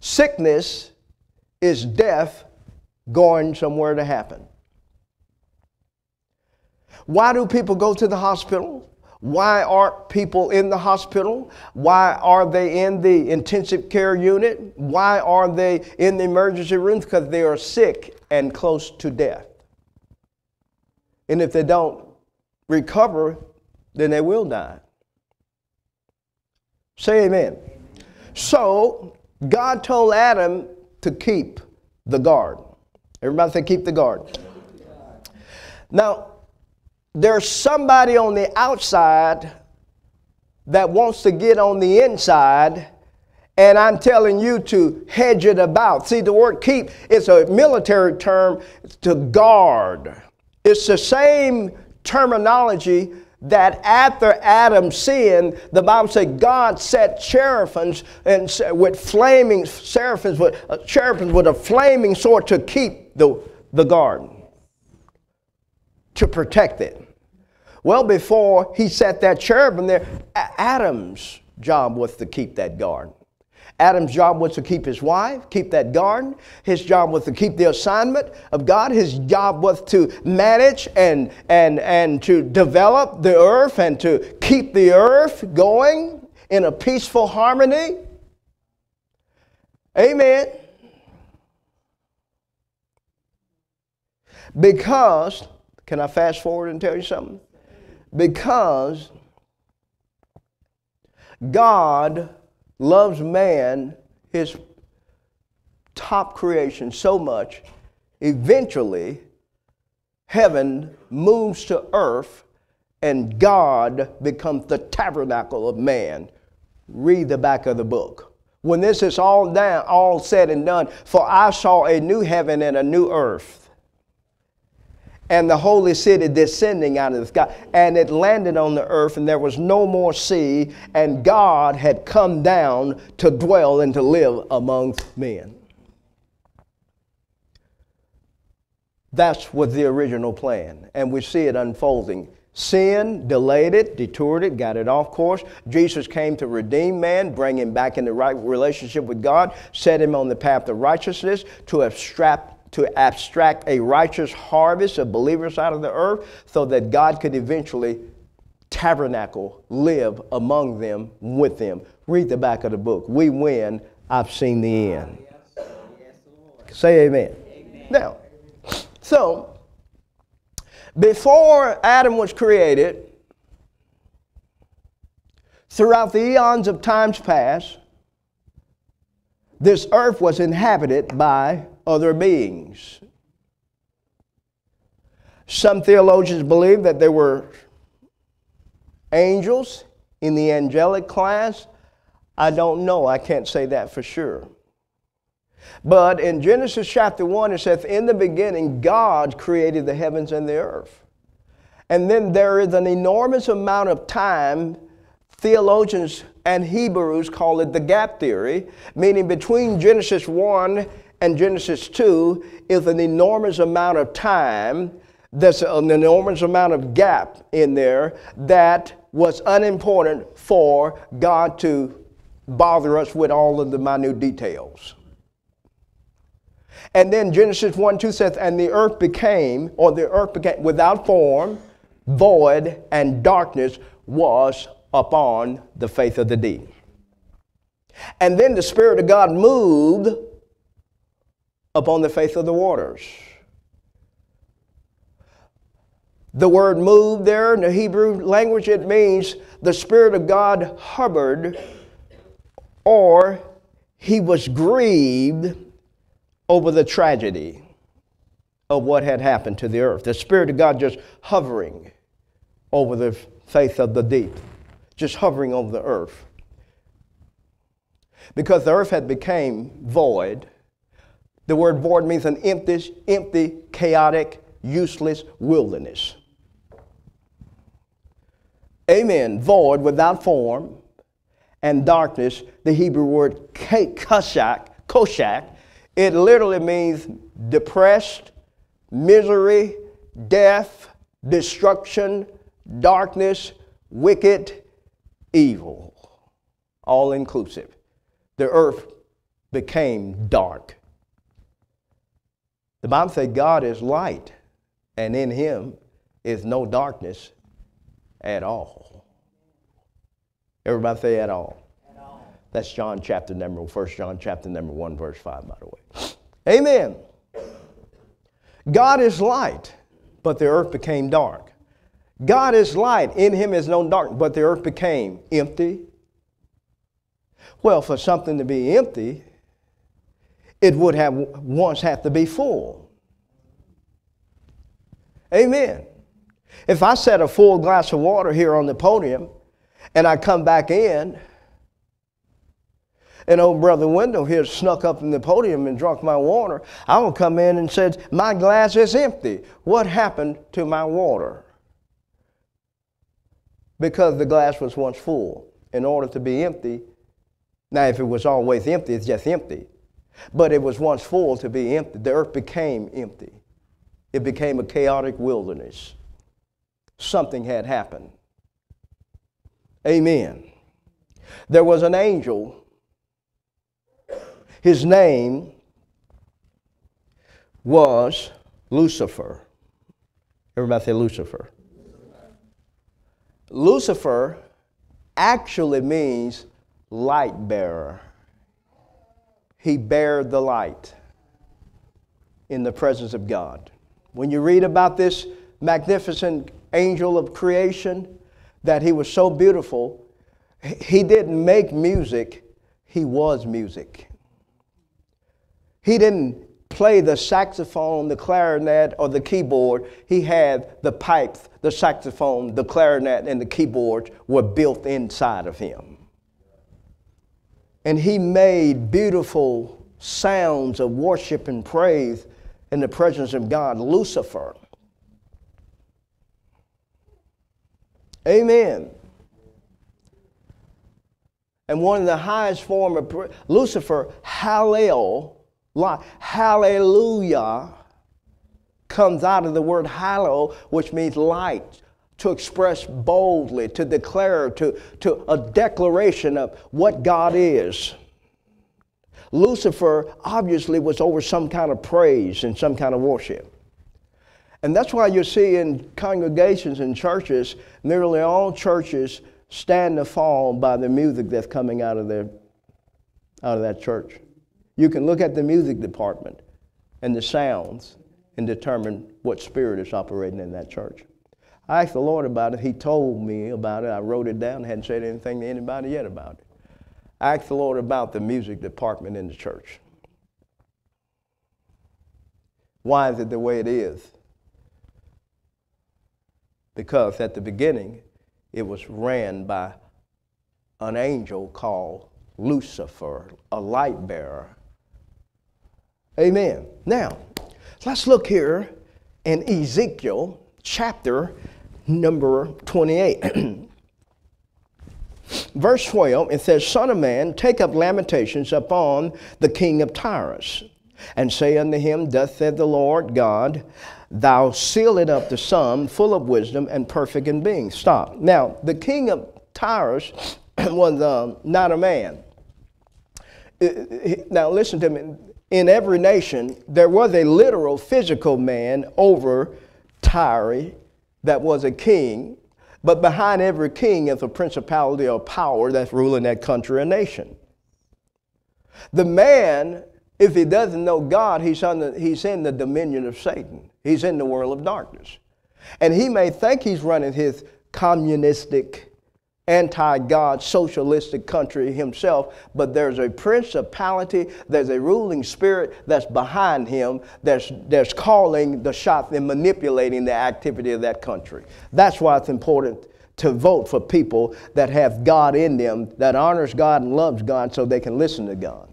Sickness is death going somewhere to happen. Why do people go to the hospital? Why aren't people in the hospital? Why are they in the intensive care unit? Why are they in the emergency rooms? Because they are sick and close to death. And if they don't recover, then they will die. Say amen. So, God told Adam to keep the guard. Everybody say, keep the guard. Now, there's somebody on the outside that wants to get on the inside, and I'm telling you to hedge it about. See, the word keep is a military term to guard. It's the same terminology that after Adam sinned, the Bible said God set cherubims and with flaming seraphims with uh, cherubims with a flaming sword to keep the, the garden, to protect it. Well, before he set that cherubim there, Adam's job was to keep that garden. Adam's job was to keep his wife, keep that garden. His job was to keep the assignment of God. His job was to manage and, and, and to develop the earth and to keep the earth going in a peaceful harmony. Amen. Because, can I fast forward and tell you something? Because God loves man, his top creation, so much, eventually heaven moves to earth and God becomes the tabernacle of man. Read the back of the book. When this is all down, all said and done, for I saw a new heaven and a new earth and the holy city descending out of the sky. And it landed on the earth, and there was no more sea, and God had come down to dwell and to live amongst men. That's what the original plan, and we see it unfolding. Sin delayed it, detoured it, got it off course. Jesus came to redeem man, bring him back in the right relationship with God, set him on the path of righteousness, to abstract to abstract a righteous harvest of believers out of the earth so that God could eventually tabernacle, live among them, with them. Read the back of the book. We win. I've seen the end. Say amen. amen. Now, so before Adam was created, throughout the eons of times past, this earth was inhabited by other beings. Some theologians believe that there were angels in the angelic class. I don't know. I can't say that for sure. But in Genesis chapter 1, it says, In the beginning, God created the heavens and the earth. And then there is an enormous amount of time, theologians and Hebrews call it the gap theory, meaning between Genesis 1 and Genesis 2 is an enormous amount of time. There's an enormous amount of gap in there that was unimportant for God to bother us with all of the minute details. And then Genesis 1 2 says, And the earth became, or the earth became without form, void, and darkness was upon the face of the deep. And then the Spirit of God moved upon the face of the waters. The word move there in the Hebrew language, it means the Spirit of God hovered or he was grieved over the tragedy of what had happened to the earth. The Spirit of God just hovering over the face of the deep, just hovering over the earth. Because the earth had become void the word void means an empty, empty, chaotic, useless wilderness. Amen. Void without form and darkness. The Hebrew word koshak, koshak, it literally means depressed, misery, death, destruction, darkness, wicked, evil. All inclusive. The earth became dark. The Bible says God is light, and in him is no darkness at all. Everybody say at all. At all. That's John chapter number, 1 John chapter number 1, verse 5, by the way. Amen. God is light, but the earth became dark. God is light, in him is no dark, but the earth became empty. Well, for something to be empty, it would have once have to be full. Amen. If I set a full glass of water here on the podium and I come back in, and old brother Wendell here snuck up in the podium and drunk my water, I will come in and said, My glass is empty. What happened to my water? Because the glass was once full. In order to be empty, now if it was always empty, it's just empty. But it was once full to be empty. The earth became empty. It became a chaotic wilderness. Something had happened. Amen. There was an angel his name was Lucifer. Everybody say Lucifer. Lucifer actually means light bearer. He bared the light in the presence of God. When you read about this magnificent angel of creation, that he was so beautiful, he didn't make music, he was music. He didn't play the saxophone, the clarinet, or the keyboard. He had the pipes, the saxophone, the clarinet, and the keyboards were built inside of him. And he made beautiful sounds of worship and praise in the presence of God, Lucifer. Amen. And one of the highest form of Lucifer, Hallel, Hallelujah comes out of the word Hallel, which means light, to express boldly, to declare, to, to a declaration of what God is. Lucifer obviously was over some kind of praise and some kind of worship. And that's why you see in congregations and churches, nearly all churches stand or fall by the music that's coming out of, their, out of that church. You can look at the music department and the sounds and determine what spirit is operating in that church. I asked the Lord about it. He told me about it. I wrote it down. hadn't said anything to anybody yet about it. I asked the Lord about the music department in the church. Why is it the way it is? Because at the beginning, it was ran by an angel called Lucifer, a light bearer Amen. Now, let's look here in Ezekiel chapter number 28. Verse 12, it says, Son of man, take up lamentations upon the king of Tyrus, and say unto him, saith the Lord God, Thou sealed up the sum, full of wisdom and perfect in being. Stop. Now, the king of Tyrus was uh, not a man. Now, listen to me in every nation, there was a literal physical man over Tyre that was a king, but behind every king is a principality or power that's ruling that country or nation. The man, if he doesn't know God, he's, he's in the dominion of Satan. He's in the world of darkness. And he may think he's running his communistic anti God socialistic country himself, but there's a principality, there's a ruling spirit that's behind him that's, that's calling the shots and manipulating the activity of that country. That's why it's important to vote for people that have God in them, that honors God and loves God so they can listen to God.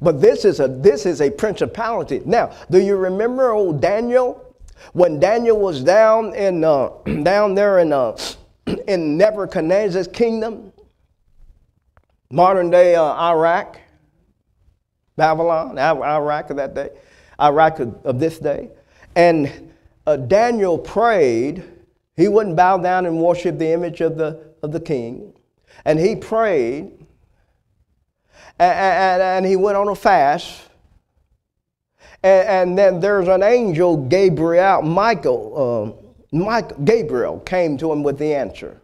But this is a this is a principality. Now, do you remember old Daniel? When Daniel was down in uh, down there in uh, in Nebuchadnezzar's kingdom, modern day uh, Iraq, Babylon, Iraq of that day, Iraq of, of this day, and uh, Daniel prayed. He wouldn't bow down and worship the image of the of the king, and he prayed, and, and, and he went on a fast and, and then there's an angel, Gabriel, Michael, um, Mike, Gabriel came to him with the answer.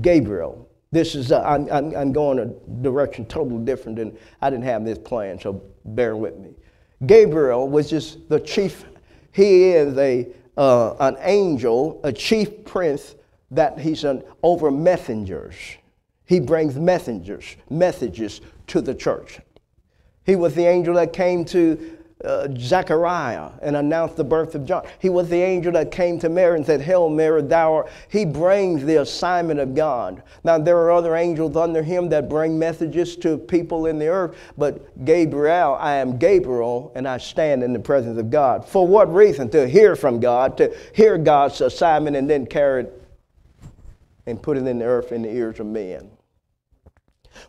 Gabriel. This is, uh, I'm, I'm, I'm, going a direction totally different than I didn't have this plan, so bear with me. Gabriel was just the chief, he is a, uh, an angel, a chief prince that he's an over messengers. He brings messengers, messages to the church. He was the angel that came to uh, Zechariah and announced the birth of John. He was the angel that came to Mary and said, Hail Mary, thou art. He brings the assignment of God. Now, there are other angels under him that bring messages to people in the earth, but Gabriel, I am Gabriel, and I stand in the presence of God. For what reason? To hear from God, to hear God's assignment and then carry it and put it in the earth in the ears of men.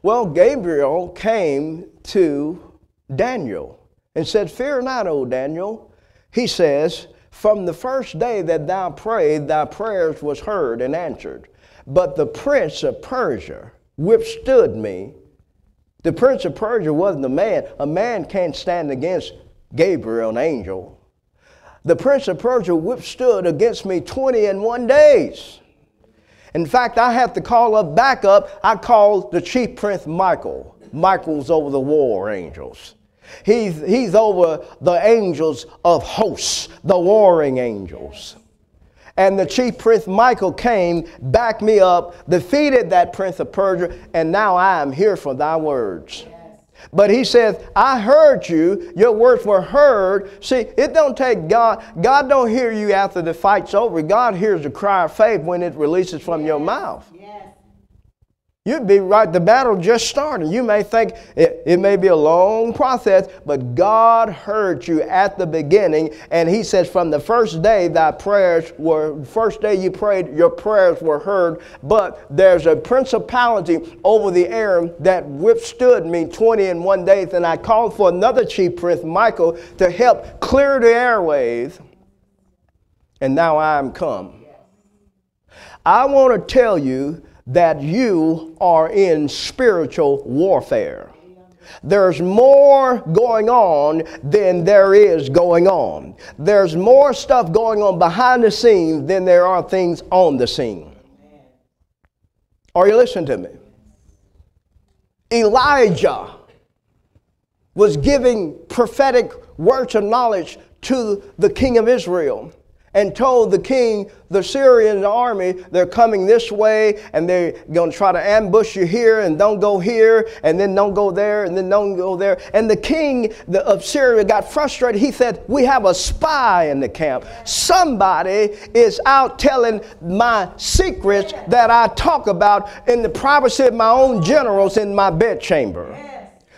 Well, Gabriel came to Daniel and said, Fear not, O Daniel. He says, From the first day that thou prayed, thy prayers was heard and answered. But the prince of Persia withstood me. The prince of Persia wasn't a man. A man can't stand against Gabriel, an angel. The prince of Persia withstood against me 20 and one days. In fact, I have to call up backup. I called the chief prince Michael. Michael's over the war angels. He's, he's over the angels of hosts, the warring angels. And the chief prince Michael came, backed me up, defeated that prince of Persia, and now I am here for thy words. But he says, I heard you, your words were heard. See, it don't take God, God don't hear you after the fight's over. God hears the cry of faith when it releases from your mouth. You'd be right, the battle just started. You may think it, it, may be a long process, but God heard you at the beginning, and He says, From the first day thy prayers were, first day you prayed, your prayers were heard. But there's a principality over the air that withstood me 20 and one days, and I called for another chief prince, Michael, to help clear the airways, and now I am come. I want to tell you that you are in spiritual warfare. There's more going on than there is going on. There's more stuff going on behind the scenes than there are things on the scene. Are you listening to me? Elijah was giving prophetic words of knowledge to the king of Israel and told the king, the Syrian army, they're coming this way and they're going to try to ambush you here and don't go here and then don't go there and then don't go there. And the king of Syria got frustrated. He said, We have a spy in the camp. Somebody is out telling my secrets that I talk about in the privacy of my own generals in my bedchamber.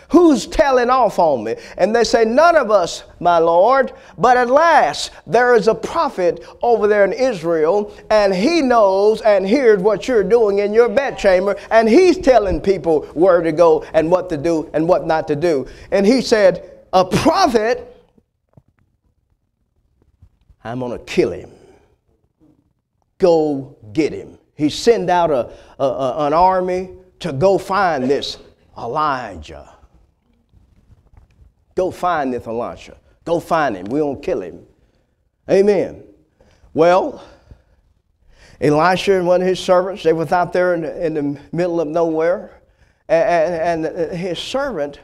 Who's telling off on me? And they say, None of us, my Lord. But at last, there is a prophet over there in Israel, and he knows and hears what you're doing in your bedchamber, and he's telling people where to go and what to do and what not to do. And he said, A prophet, I'm going to kill him. Go get him. He sent out a, a, an army to go find this Elijah. Go find this Elisha. Go find him. We're going kill him. Amen. Well, Elisha and one of his servants, they was out there in the, in the middle of nowhere. And, and his servant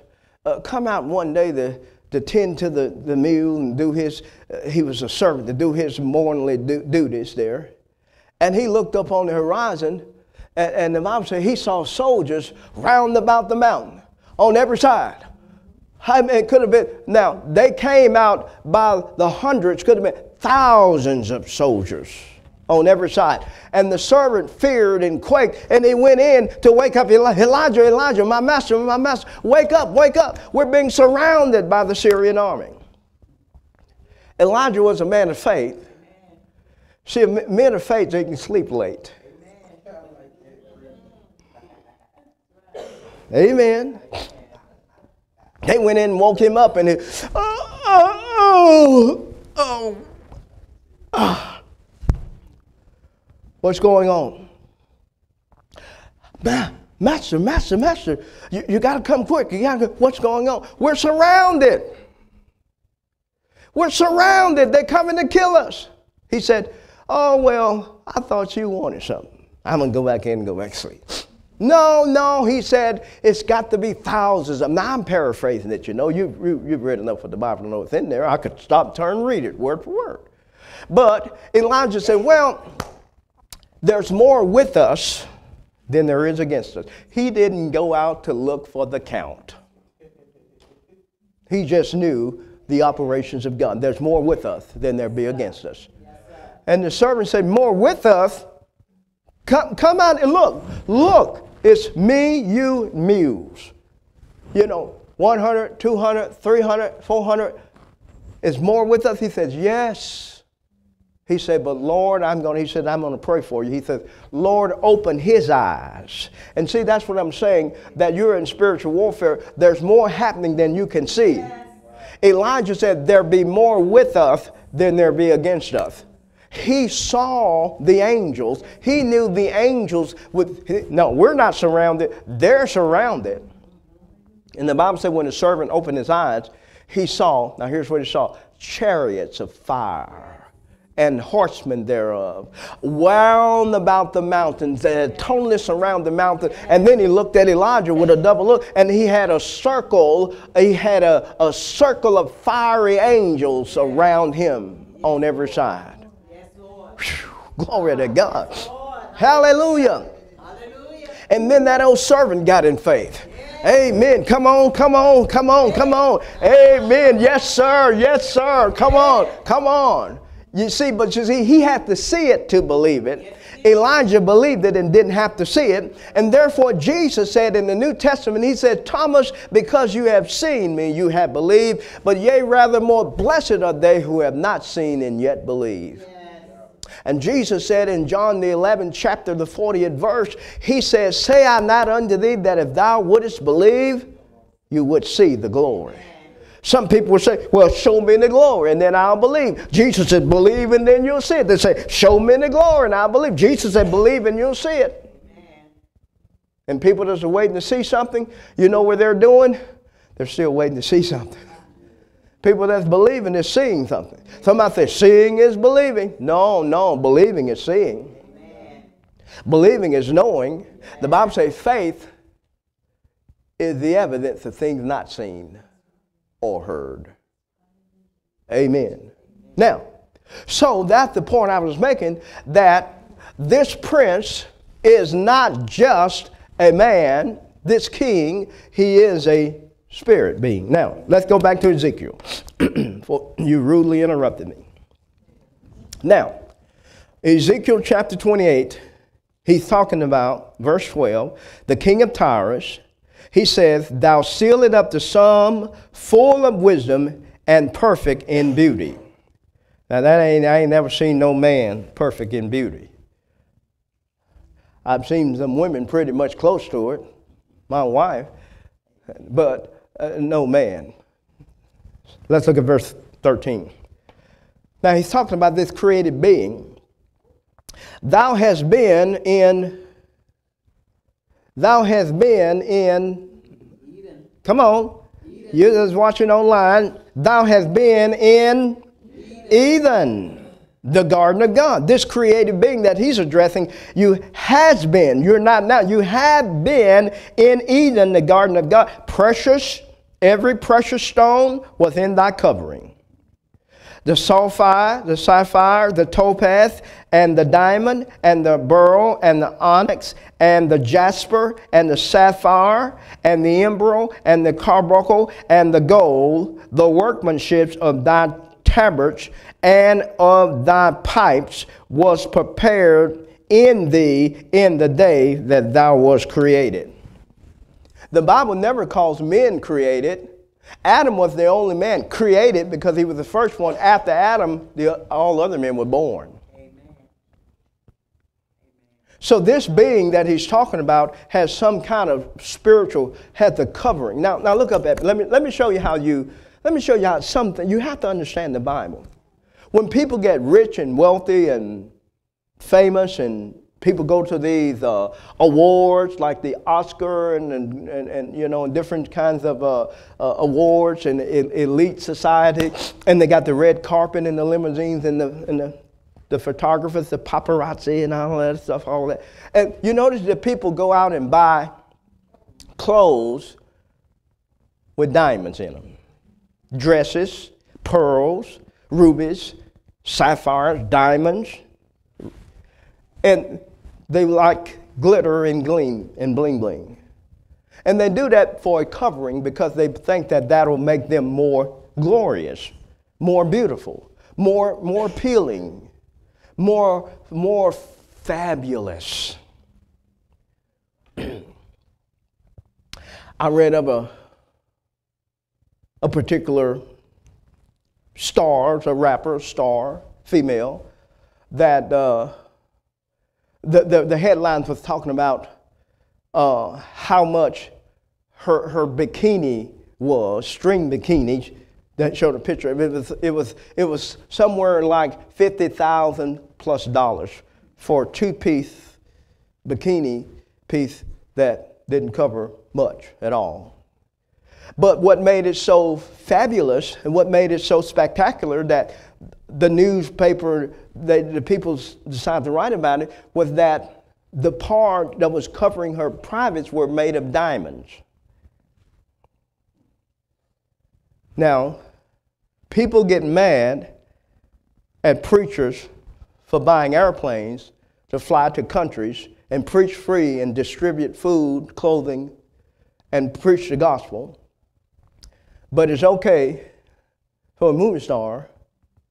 uh, come out one day to, to tend to the, the mule and do his, uh, he was a servant to do his morningly du- duties there. And he looked up on the horizon, and, and the Bible said he saw soldiers round about the mountain on every side. I mean, it could have been, now, they came out by the hundreds, could have been thousands of soldiers on every side. And the servant feared and quaked, and he went in to wake up Elijah, Elijah, my master, my master, wake up, wake up. We're being surrounded by the Syrian army. Elijah was a man of faith. See, men of faith, they can sleep late. Amen. They went in and woke him up and he, oh, oh, oh, oh. What's going on? Man, Master, master, master, you, you got to come quick. You gotta, what's going on? We're surrounded. We're surrounded. They're coming to kill us. He said, Oh, well, I thought you wanted something. I'm going to go back in and go back to sleep. No, no, he said it's got to be thousands of. Now I'm paraphrasing it. You know, you've, you, have read enough of the Bible to know what's in there. I could stop, turn, read it word for word. But Elijah said, "Well, there's more with us than there is against us." He didn't go out to look for the count. He just knew the operations of God. There's more with us than there be against us. And the servant said, More with us. Come, come out and look. Look, it's me, you, mules. You know, 100, 200, 300, 400. Is more with us? He says, Yes. He said, But Lord, I'm going to, he said, I'm going to pray for you. He said, Lord, open his eyes. And see, that's what I'm saying, that you're in spiritual warfare. There's more happening than you can see. Elijah said, There be more with us than there be against us. He saw the angels. He knew the angels with, no, we're not surrounded, they're surrounded. And the Bible said when the servant opened his eyes, he saw, now here's what he saw chariots of fire and horsemen thereof, wound about the mountains, and totally surround the mountain. And then he looked at Elijah with a double look, and he had a circle, he had a, a circle of fiery angels around him on every side. Glory to God. Hallelujah. And then that old servant got in faith. Amen. Come on, come on, come on, come on. Amen. Yes, sir. Yes, sir. Come on, come on. You see, but you see, he had to see it to believe it. Elijah believed it and didn't have to see it. And therefore, Jesus said in the New Testament, He said, Thomas, because you have seen me, you have believed. But yea, rather more blessed are they who have not seen and yet believe. And Jesus said in John the 11th chapter, the 40th verse, He says, Say I not unto thee that if thou wouldest believe, you would see the glory. Some people will say, Well, show me the glory and then I'll believe. Jesus said, Believe and then you'll see it. They say, Show me the glory and I'll believe. Jesus said, Believe and you'll see it. And people just are waiting to see something, you know what they're doing? They're still waiting to see something. People that's believing is seeing something. Somebody says, Seeing is believing. No, no, believing is seeing. Amen. Believing is knowing. The Bible says faith is the evidence of things not seen or heard. Amen. Now, so that's the point I was making that this prince is not just a man, this king, he is a spirit being. Now, let's go back to Ezekiel. For you rudely interrupted me. Now, Ezekiel chapter 28, he's talking about, verse 12, the king of Tyrus he says, Thou seal it up to some full of wisdom and perfect in beauty. Now that ain't I ain't never seen no man perfect in beauty. I've seen some women pretty much close to it, my wife, but uh, no man. Let's look at verse 13. Now he's talking about this created being. Thou hast been in Thou hast been in, Eden. come on, Eden. you that's watching online, thou hast been in Eden. Eden, the garden of God. This created being that he's addressing, you has been, you're not now, you have been in Eden, the garden of God. Precious, every precious stone within thy covering the sapphire, the sapphire, the topaz, and the diamond, and the beryl, and the onyx, and the jasper, and the sapphire, and the emerald, and the carbuncle, and the gold, the workmanship of thy tabrets and of thy pipes was prepared in thee in the day that thou was created. The Bible never calls men created Adam was the only man created because he was the first one. After Adam, the, all other men were born. So this being that he's talking about has some kind of spiritual, had the covering. Now, now look up at Let me, let me show you how you, let me show you how something, you have to understand the Bible. When people get rich and wealthy and famous and people go to these uh, awards like the Oscar and, and, and, and, you know and different kinds of uh, uh, awards and elite society, and they got the red carpet and the limousines and the, and the the photographers, the paparazzi, and all that stuff, all that. And you notice that people go out and buy clothes with diamonds in them, dresses, pearls, rubies, sapphires, diamonds. And they like glitter and gleam and bling bling. And they do that for a covering because they think that that'll make them more glorious, more beautiful, more, more appealing, more, more fabulous. I read of a, a particular star, a rapper, star, female, that uh, the, the, the headlines was talking about uh, how much her, her bikini was, string bikini, that showed a picture. Of it was, it was, it was somewhere like 50,000 plus dollars for a two piece bikini piece that didn't cover much at all. But what made it so fabulous and what made it so spectacular that the newspaper, the, the people decided to write about it, was that the part that was covering her privates were made of diamonds. Now, people get mad at preachers for buying airplanes to fly to countries and preach free and distribute food, clothing, and preach the gospel. But it's okay for a movie star,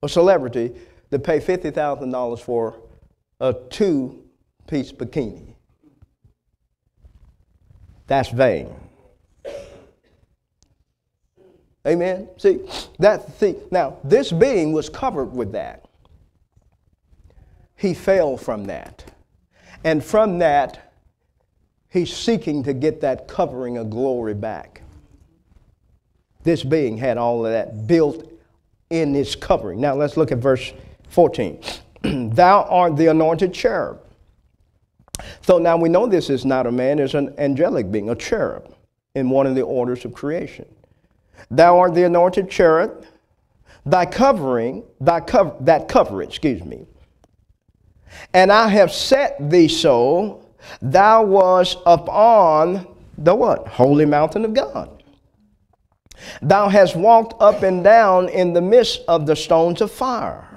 a celebrity, to pay $50,000 for a two piece bikini. That's vain. Amen. See, that see, now this being was covered with that. He fell from that. And from that, he's seeking to get that covering of glory back. This being had all of that built in its covering. Now let's look at verse 14. Thou art the anointed cherub. So now we know this is not a man, it's an angelic being, a cherub in one of the orders of creation. Thou art the anointed cherub, thy covering, thy cover, that cover, excuse me. And I have set thee so, thou was upon the what? Holy mountain of God. Thou hast walked up and down in the midst of the stones of fire.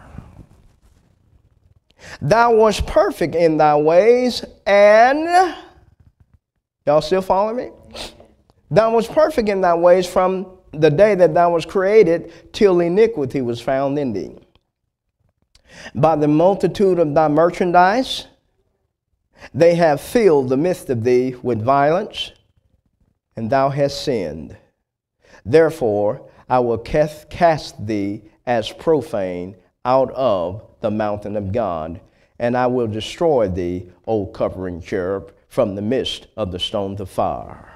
Thou wast perfect in thy ways, and y'all still follow me? Thou wast perfect in thy ways from the day that thou was created till iniquity was found in thee. By the multitude of thy merchandise, they have filled the midst of thee with violence, and thou hast sinned. Therefore, I will cast, thee as profane out of the mountain of God, and I will destroy thee, O covering cherub, from the midst of the stones of fire.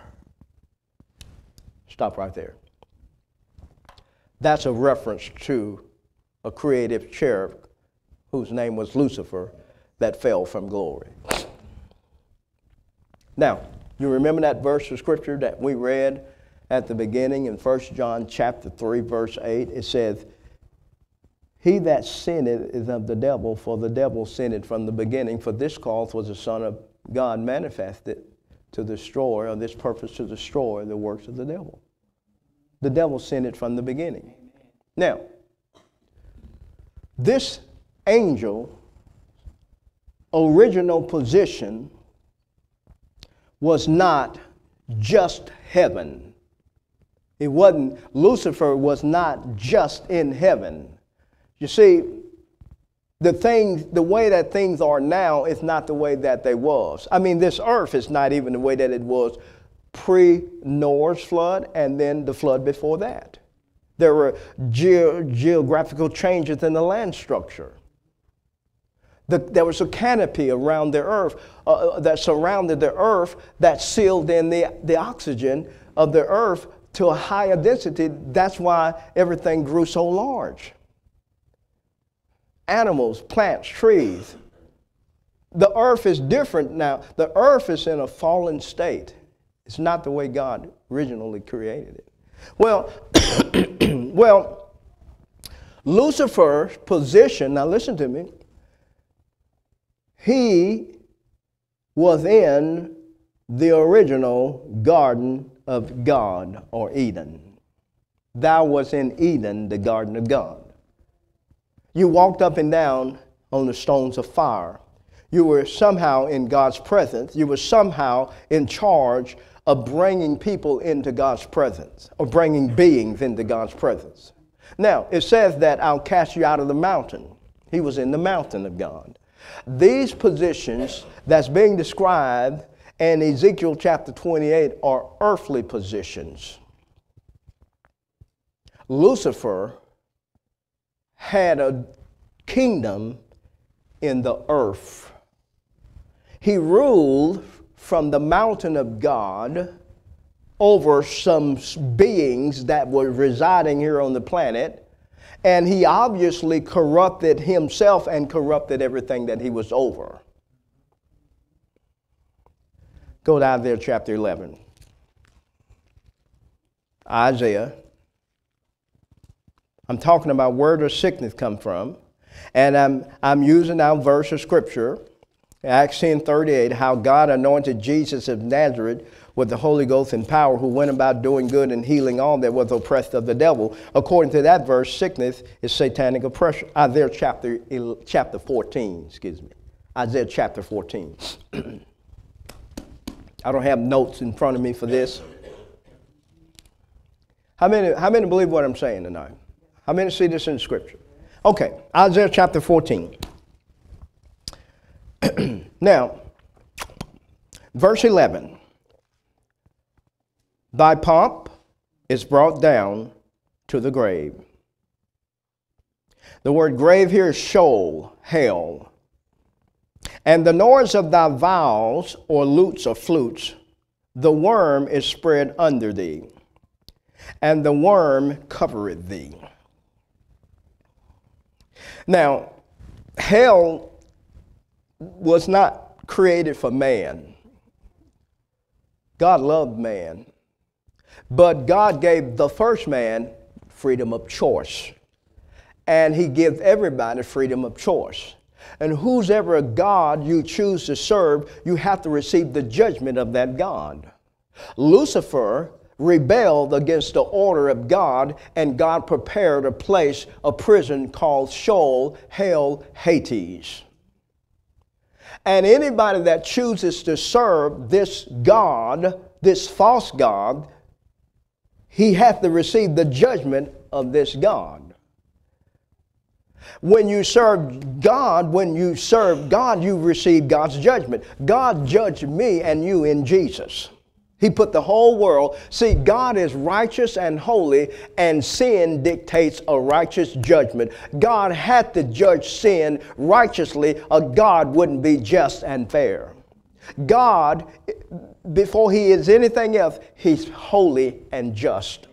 Stop right there. That's a reference to a creative cherub whose name was Lucifer that fell from glory. Now, you remember that verse of scripture that we read at the beginning in 1 John chapter 3 verse 8 it says he that sinned is of the devil for the devil sinned from the beginning for this cause was the son of God manifested to destroy or this purpose to destroy the works of the devil the devil sinned from the beginning. Now, this angel original position was not just heaven. It wasn't, Lucifer was not just in heaven. You see, the things, the way that things are now is not the way that they was. I mean, this earth is not even the way that it was pre Noah's flood and then the flood before that. There were ge- geographical changes in the land structure. The, there was a canopy around the earth uh, uh, that surrounded the earth that sealed in the, the oxygen of the earth to a higher density. That's why everything grew so large. Animals, plants, trees. The earth is different now. The earth is in a fallen state. It's not the way God originally created it. Well, well, Lucifer's position, now listen to me, he was in the original Garden of God or Eden. Thou was in Eden, the Garden of God. You walked up and down on the stones of fire. You were somehow in God's presence. You were somehow in charge of bringing people into God's presence or bringing beings into God's presence. Now, it says that I'll cast you out of the mountain. He was in the mountain of God. These positions that's being described in Ezekiel chapter 28 are earthly positions. Lucifer had a kingdom in the earth. He ruled from the mountain of God over some beings that were residing here on the planet, and he obviously corrupted himself and corrupted everything that he was over. Go down there, chapter 11. Isaiah. I'm talking about where does sickness come from? And I'm, I'm using our verse of scripture, Acts 10 38, how God anointed Jesus of Nazareth with the Holy Ghost and power, who went about doing good and healing all that was oppressed of the devil. According to that verse, sickness is satanic oppression. Isaiah chapter, chapter 14, excuse me. Isaiah chapter 14. I don't have notes in front of me for this. How many, how many believe what I'm saying tonight? How many see this in Scripture? Okay, Isaiah chapter 14. now, verse 11. Thy pomp is brought down to the grave. The word grave here is Sheol, hell. And the noise of thy viols, or lutes or flutes, the worm is spread under thee, and the worm covereth thee. Now, hell was not created for man. God loved man. But God gave the first man freedom of choice. And he gives everybody freedom of choice. And who's ever a God you choose to serve, you have to receive the judgment of that God. Lucifer rebelled against the order of God, and God prepared a place, a prison called Sheol, hell, Hades. And anybody that chooses to serve this God, this false God, he hath to receive the judgment of this God. When you serve God, when you serve God, you receive God's judgment. God judged me and you in Jesus. He put the whole world. See, God is righteous and holy, and sin dictates a righteous judgment. God had to judge sin righteously, or God wouldn't be just and fair. God, before He is anything else, He's holy and just.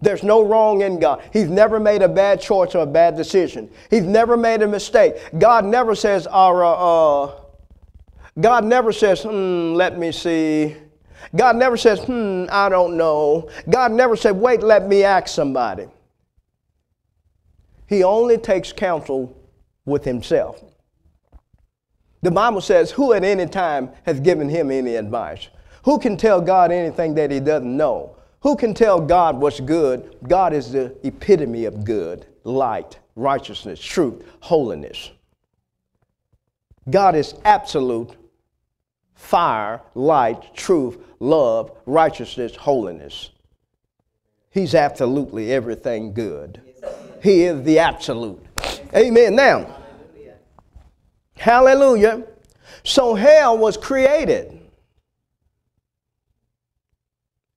There's no wrong in God. He's never made a bad choice or a bad decision. He's never made a mistake. God never says, uh, uh, God never says, hmm, let me see. God never says, hmm, I don't know. God never said, wait, let me ask somebody. He only takes counsel with himself. The Bible says, Who at any time has given him any advice? Who can tell God anything that he doesn't know? Who can tell God what's good? God is the epitome of good, light, righteousness, truth, holiness. God is absolute fire, light, truth, love, righteousness, holiness. He's absolutely everything good. He is the absolute. Amen. Now, Hallelujah. So hell was created.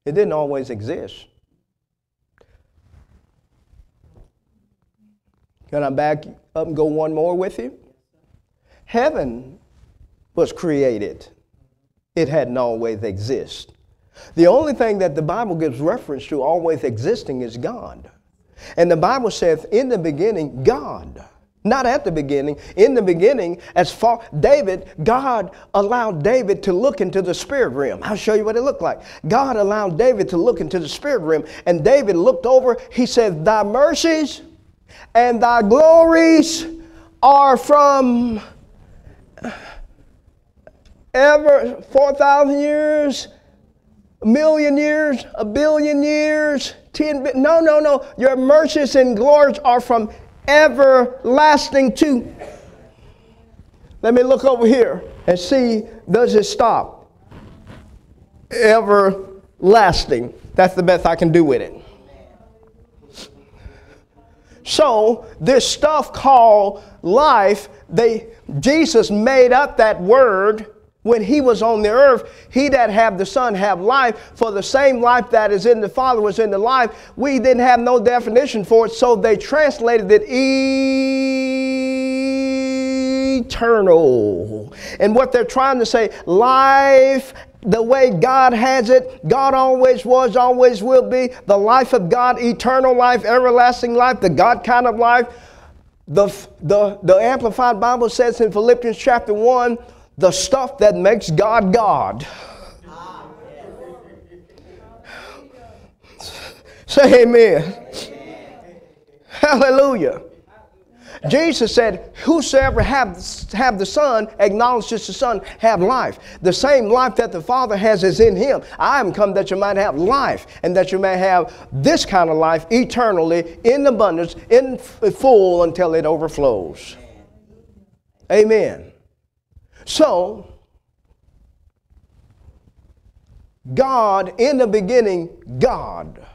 It didn't always exist. Can I back up and go one more with you? Heaven was created. It hadn't always existed. The only thing that the Bible gives reference to always existing is God. And the Bible says, in the beginning, God. Not at the beginning. In the beginning, as far David, God allowed David to look into the spirit realm. I'll show you what it looked like. God allowed David to look into the spirit realm, and David looked over. He said, "Thy mercies and thy glories are from ever four thousand years, a million years, a billion years." Ten, no, no, no. Your mercies and glories are from everlasting to. Let me look over here and see, does it stop? Everlasting. That's the best I can do with it. So this stuff called life, they Jesus made up that word when he was on the earth. He that have the Son have life, for the same life that is in the Father was in the life. We didn't have no definition for it, so they translated it eternal. And what they're trying to say, life the way God has it, God always was, always will be, the life of God, eternal life, everlasting life, the God kind of life. The, the, the Amplified Bible says in Philippians chapter 1, the stuff that makes God God. Say amen. Hallelujah. Jesus said, Whosoever have, have the Son acknowledges the Son have life. The same life that the Father has is in him. I am come that you might have life, and that you may have this kind of life eternally in abundance, in full until it overflows. Amen. So, God, in the beginning, God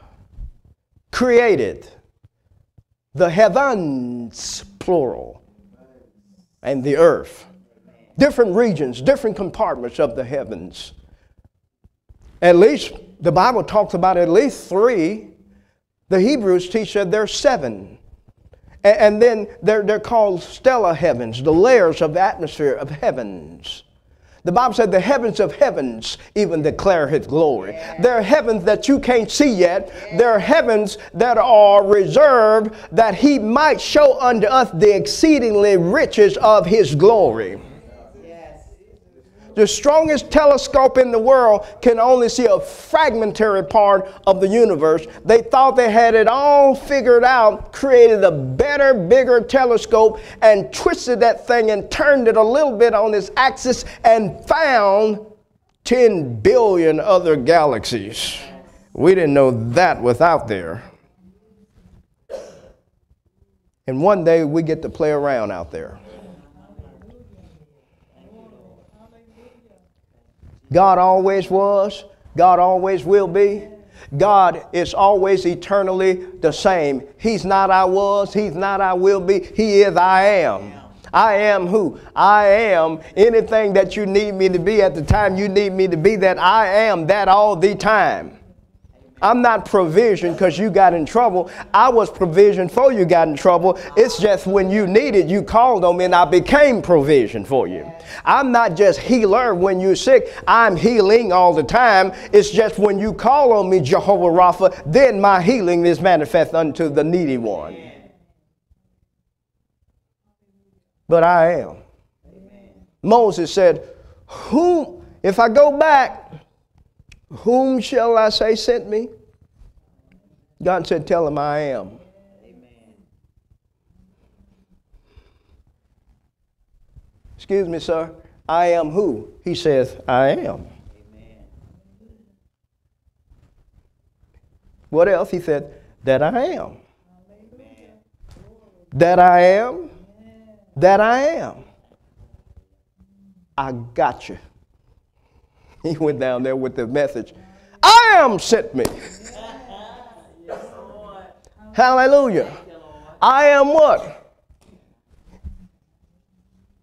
created the heavens plural, and the earth. Different regions, different compartments of the heavens. At least, the Bible talks about at least three. The Hebrews teach that there's seven. And then they're, they're called stellar heavens, the layers of the atmosphere of heavens. The Bible said the heavens of heavens even declare his glory. Yeah. There are heavens that you can't see yet. Yeah. There are heavens that are reserved that he might show unto us the exceedingly riches of his glory. The strongest telescope in the world can only see a fragmentary part of the universe. They thought they had it all figured out, created a better, bigger telescope, and twisted that thing and turned it a little bit on its axis and found 10 billion other galaxies. We didn't know that was out there. And one day we get to play around out there. God always was, God always will be. God is always eternally the same. He's not I was, He's not I will be, He is I am. I am who? I am anything that you need me to be at the time you need me to be, that I am that all the time. I'm not provision because you got in trouble. I was provision for you got in trouble. It's just when you needed, you called on me and I became provision for you. I'm not just healer when you're sick. I'm healing all the time. It's just when you call on me, Jehovah Rapha, then my healing is manifest unto the needy one. But I am. Moses said, Whom, if I go back, whom shall I say sent me? God said, Tell him I am. Excuse me, sir. I am who? He says, I am. Amen. What else? He said, That I am. Amen. That I am. Amen. That I am. I got you. He went down there with the message I am sent me. Hallelujah. I am what?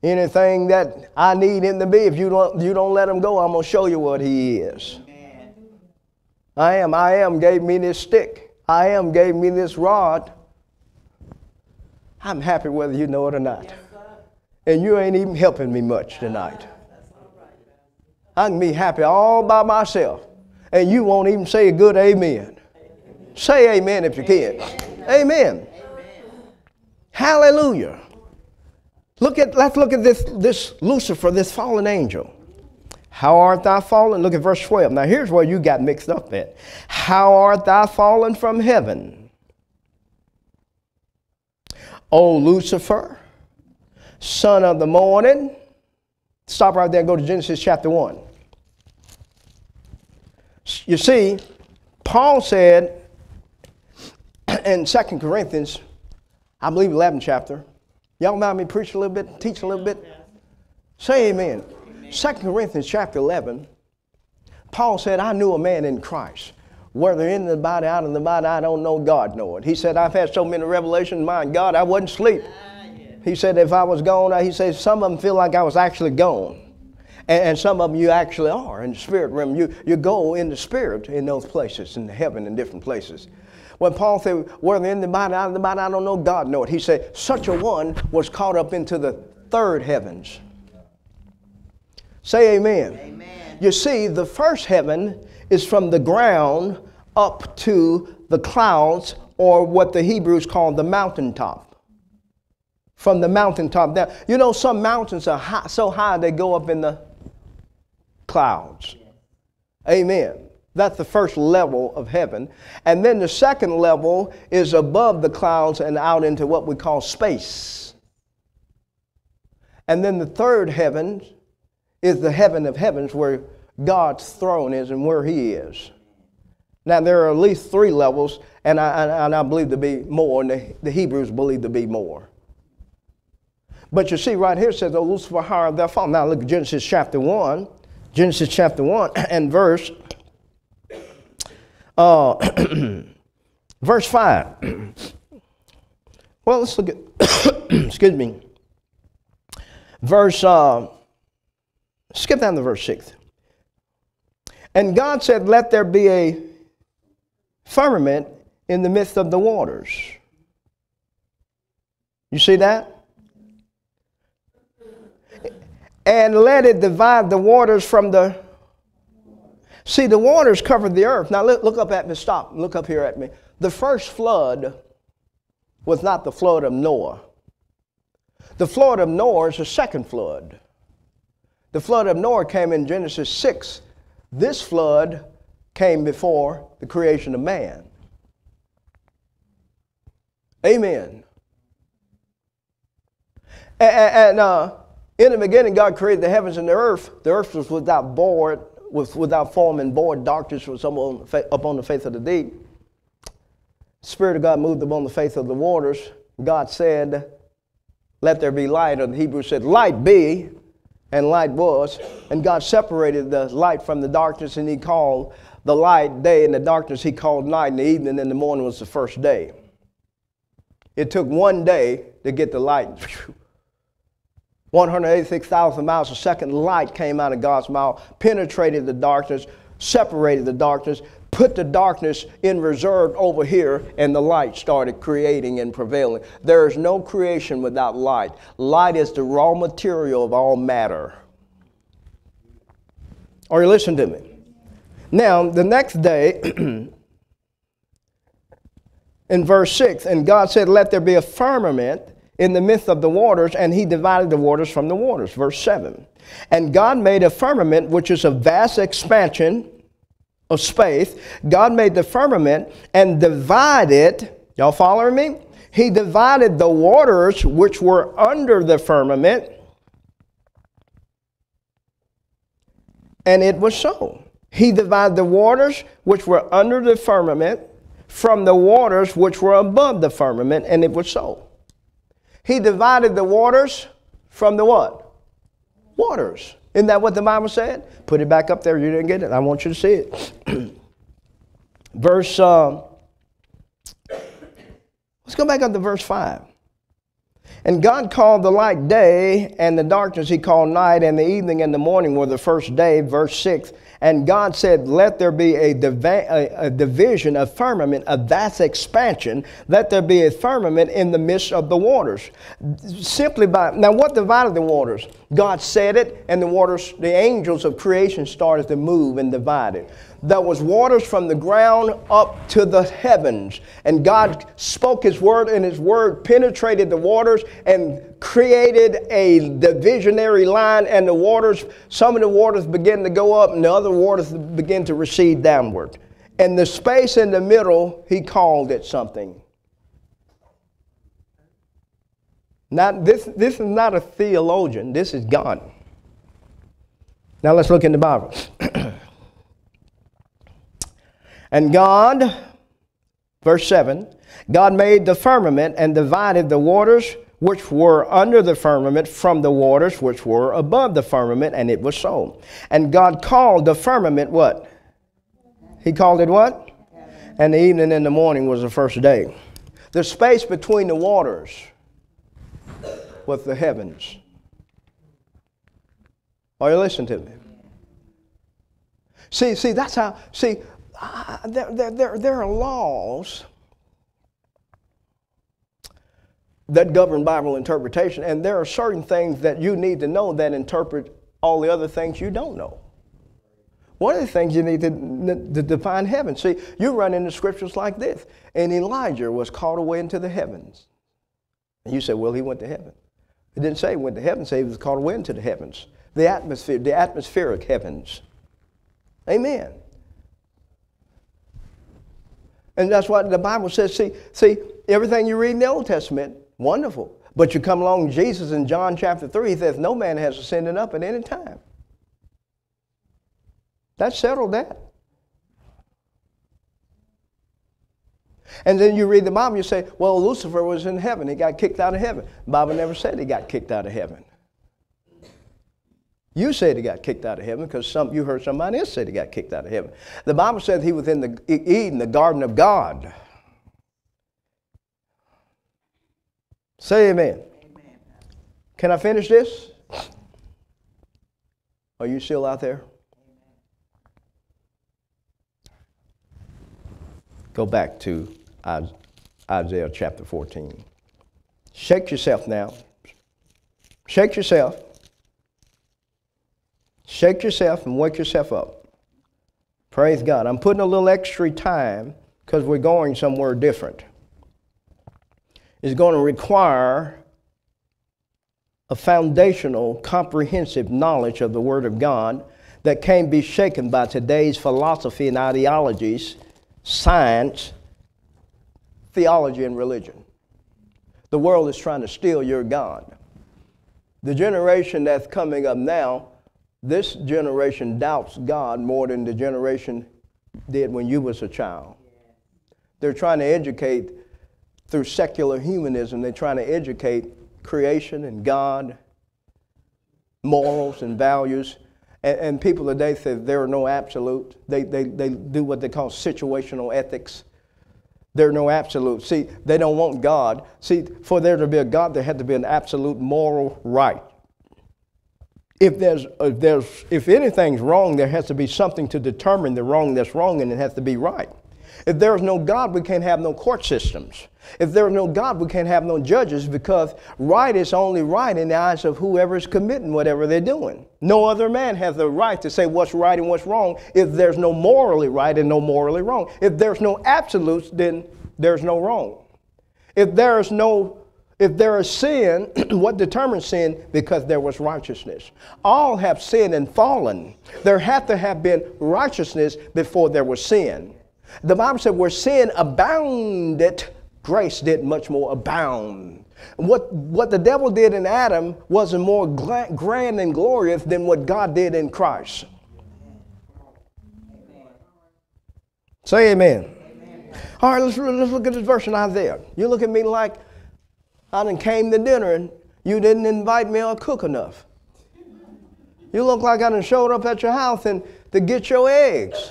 Anything that I need him to be, if you don't, you don't let him go, I'm going to show you what he is. I am. I am gave me this stick. I am gave me this rod. I'm happy whether you know it or not. and you ain't even helping me much tonight. I can be happy all by myself, and you won't even say a good amen. Say amen if you can. Amen. Hallelujah. Look at, let's look at this, this Lucifer, this fallen angel. How art thou fallen? Look at verse 12. Now here's where you got mixed up at. How art thou fallen from heaven? O Lucifer, son of the morning. Stop right there and go to Genesis chapter 1. You see, Paul said in 2 Corinthians, I believe 11 chapter, y'all mind me preach a little bit, teach a little bit? Say amen. amen. 2 Corinthians chapter 11, Paul said, I knew a man in Christ whether in the body, out of the body, I don't know. God know it. He said, I've had so many revelations, my God, I wasn't asleep. He said, if I was gone, he said, some of them feel like I was actually gone. And, and some of them you actually are in the spirit realm. You, you go in the spirit in those places, in heaven, in different places. When Paul said, whether in the body, out of the body, I don't know, God know it. He said, such a one was caught up into the third heavens. Say amen. amen. You see, the first heaven is from the ground up to the clouds, or what the Hebrews call the mountaintop. From the mountaintop down. You know, some mountains are high, so high they go up in the clouds. Amen. That's the first level of heaven. And then the second level is above the clouds and out into what we call space. And then the third heaven is the heaven of heavens where God's throne is and where He is. Now, there are at least three levels, and I, and I believe to be more, and the, the Hebrews believe to be more. But you see, right here it says, O Lucifer, how art thou? Now, look at Genesis chapter 1. Genesis chapter 1 and verse, uh, verse 5. Well, let's look at, excuse me, verse, uh, Skip down to verse 6. And God said, Let there be a firmament in the midst of the waters. You see that? And let it divide the waters from the. See, the waters covered the earth. Now look, look up at me. Stop. Look up here at me. The first flood was not the flood of Noah. The flood of Noah is the second flood. The flood of Noah came in Genesis 6. This flood came before the creation of man. Amen. And, and uh, in the beginning, God created the heavens and the earth. The earth was without void, was without form and void. Darkness was upon the face of the deep. Spirit of God moved upon the face of the waters. God said, Let there be light. Or the Hebrew said, Light be and light was. And God separated the light from the darkness, and He called the light day, and the darkness He called night, and the evening and the morning was the first day. It took one day to get the light. 186,000 miles a second light came out of God's mouth, penetrated the darkness, separated the darkness, put the darkness in reserve over here, and the light started creating and prevailing. There is no creation without light. Light is the raw material of all matter. Are you listening to me? Now, the next day, in verse 6, and God said, Let there be a firmament in the midst of the waters, and he divided the waters from the waters. Verse 7. And God made a firmament, which is a vast expansion of space, God made the firmament and divided, y'all following me? He divided the waters which were under the firmament, and it was so. He divided the waters which were under the firmament from the waters which were above the firmament, and it was so. He divided the waters from the what? Waters. Isn't that what the Bible said? Put it back up there. You didn't get it. I want you to see it. verse, uh, let's go back up to verse 5. And God called the light day, and the darkness he called night, and the evening and the morning were the first day. Verse 6 and God said, Let there be a, div- a, a, division, a firmament, a vast expansion. Let there be a firmament in the midst of the waters. Simply by, now what divided the waters? God said it, and the waters, the angels of creation started to move and divide it there was waters from the ground up to the heavens. And God spoke His word, and His word penetrated the waters and created a divisionary line. And the waters, some of the waters began to go up, and the other waters began to recede downward. And the space in the middle, He called it something. Not, this, this is not a theologian, this is God. Now let's look in the Bible. And God, verse 7, God made the firmament and divided the waters which were under the firmament from the waters which were above the firmament, and it was so. And God called the firmament what? He called it what? and the evening and the morning was the first day. The space between the waters was the heavens. Are you listening to me? See, see, that's how, see, there, there, there, are laws that govern Bible interpretation, and there are certain things that you need to know that interpret all the other things you don't know. One of the things you need to, to define heaven. See, you run into scriptures like this. And Elijah was called away into the heavens. And you say, well, he went to heaven. It didn't say he went to heaven, said he was called away into the heavens. The atmosphere, the atmospheric heavens. Amen. And that's what the Bible says. See, see, everything you read in the Old Testament, wonderful. But you come along Jesus in John chapter 3, he says, No man has ascended up at any time. That settled that. And then you read the Bible, you say, well, Lucifer was in heaven. He got kicked out of heaven. The Bible never said he got kicked out of heaven. You said he got kicked out of heaven because some, you heard somebody else say he got kicked out of heaven. The Bible said he was in the Eden, the garden of God. Say amen. amen. Can I finish this? Are you still out there? Go back to Isaiah chapter 14. Shake yourself now. Shake yourself. Shake yourself and wake yourself up. Praise God. I'm putting a little extra time because we're going somewhere different. It's going to require a foundational, comprehensive knowledge of the Word of God that can't be shaken by today's philosophy and ideologies science, theology, and religion. The world is trying to steal your God. The generation that's coming up now, this generation doubts God more than the generation did when you was a child. They're trying to educate through secular humanism, they're trying to educate creation and God, morals and values. And, and people today say there are no absolute. They, they, they do what they call situational ethics. There are no absolutes. See, they don't want God. See, for there to be a God, there had to be an absolute moral right. If there's, if there's if anything's wrong, there has to be something to determine the wrong that's wrong, and it has to be right. If there is no God, we can't have no court systems. If there is no God, we can't have no judges because right is only right in the eyes of whoever is committing whatever they're doing. No other man has the right to say what's right and what's wrong if there's no morally right and no morally wrong. If there's no absolutes, then there's no wrong. If there is no if there is sin, what determines sin? Because there was righteousness. All have sinned and fallen. There had to have been righteousness before there was sin. The Bible said, where sin abounded, grace did much more abound. What, what the devil did in Adam wasn't more grand and glorious than what God did in Christ. Say amen. amen. All right, let's, let's look at this verse in Isaiah. You look at me like I done came to dinner and you didn't invite me or cook enough. You look like I done showed up at your house and to get your eggs.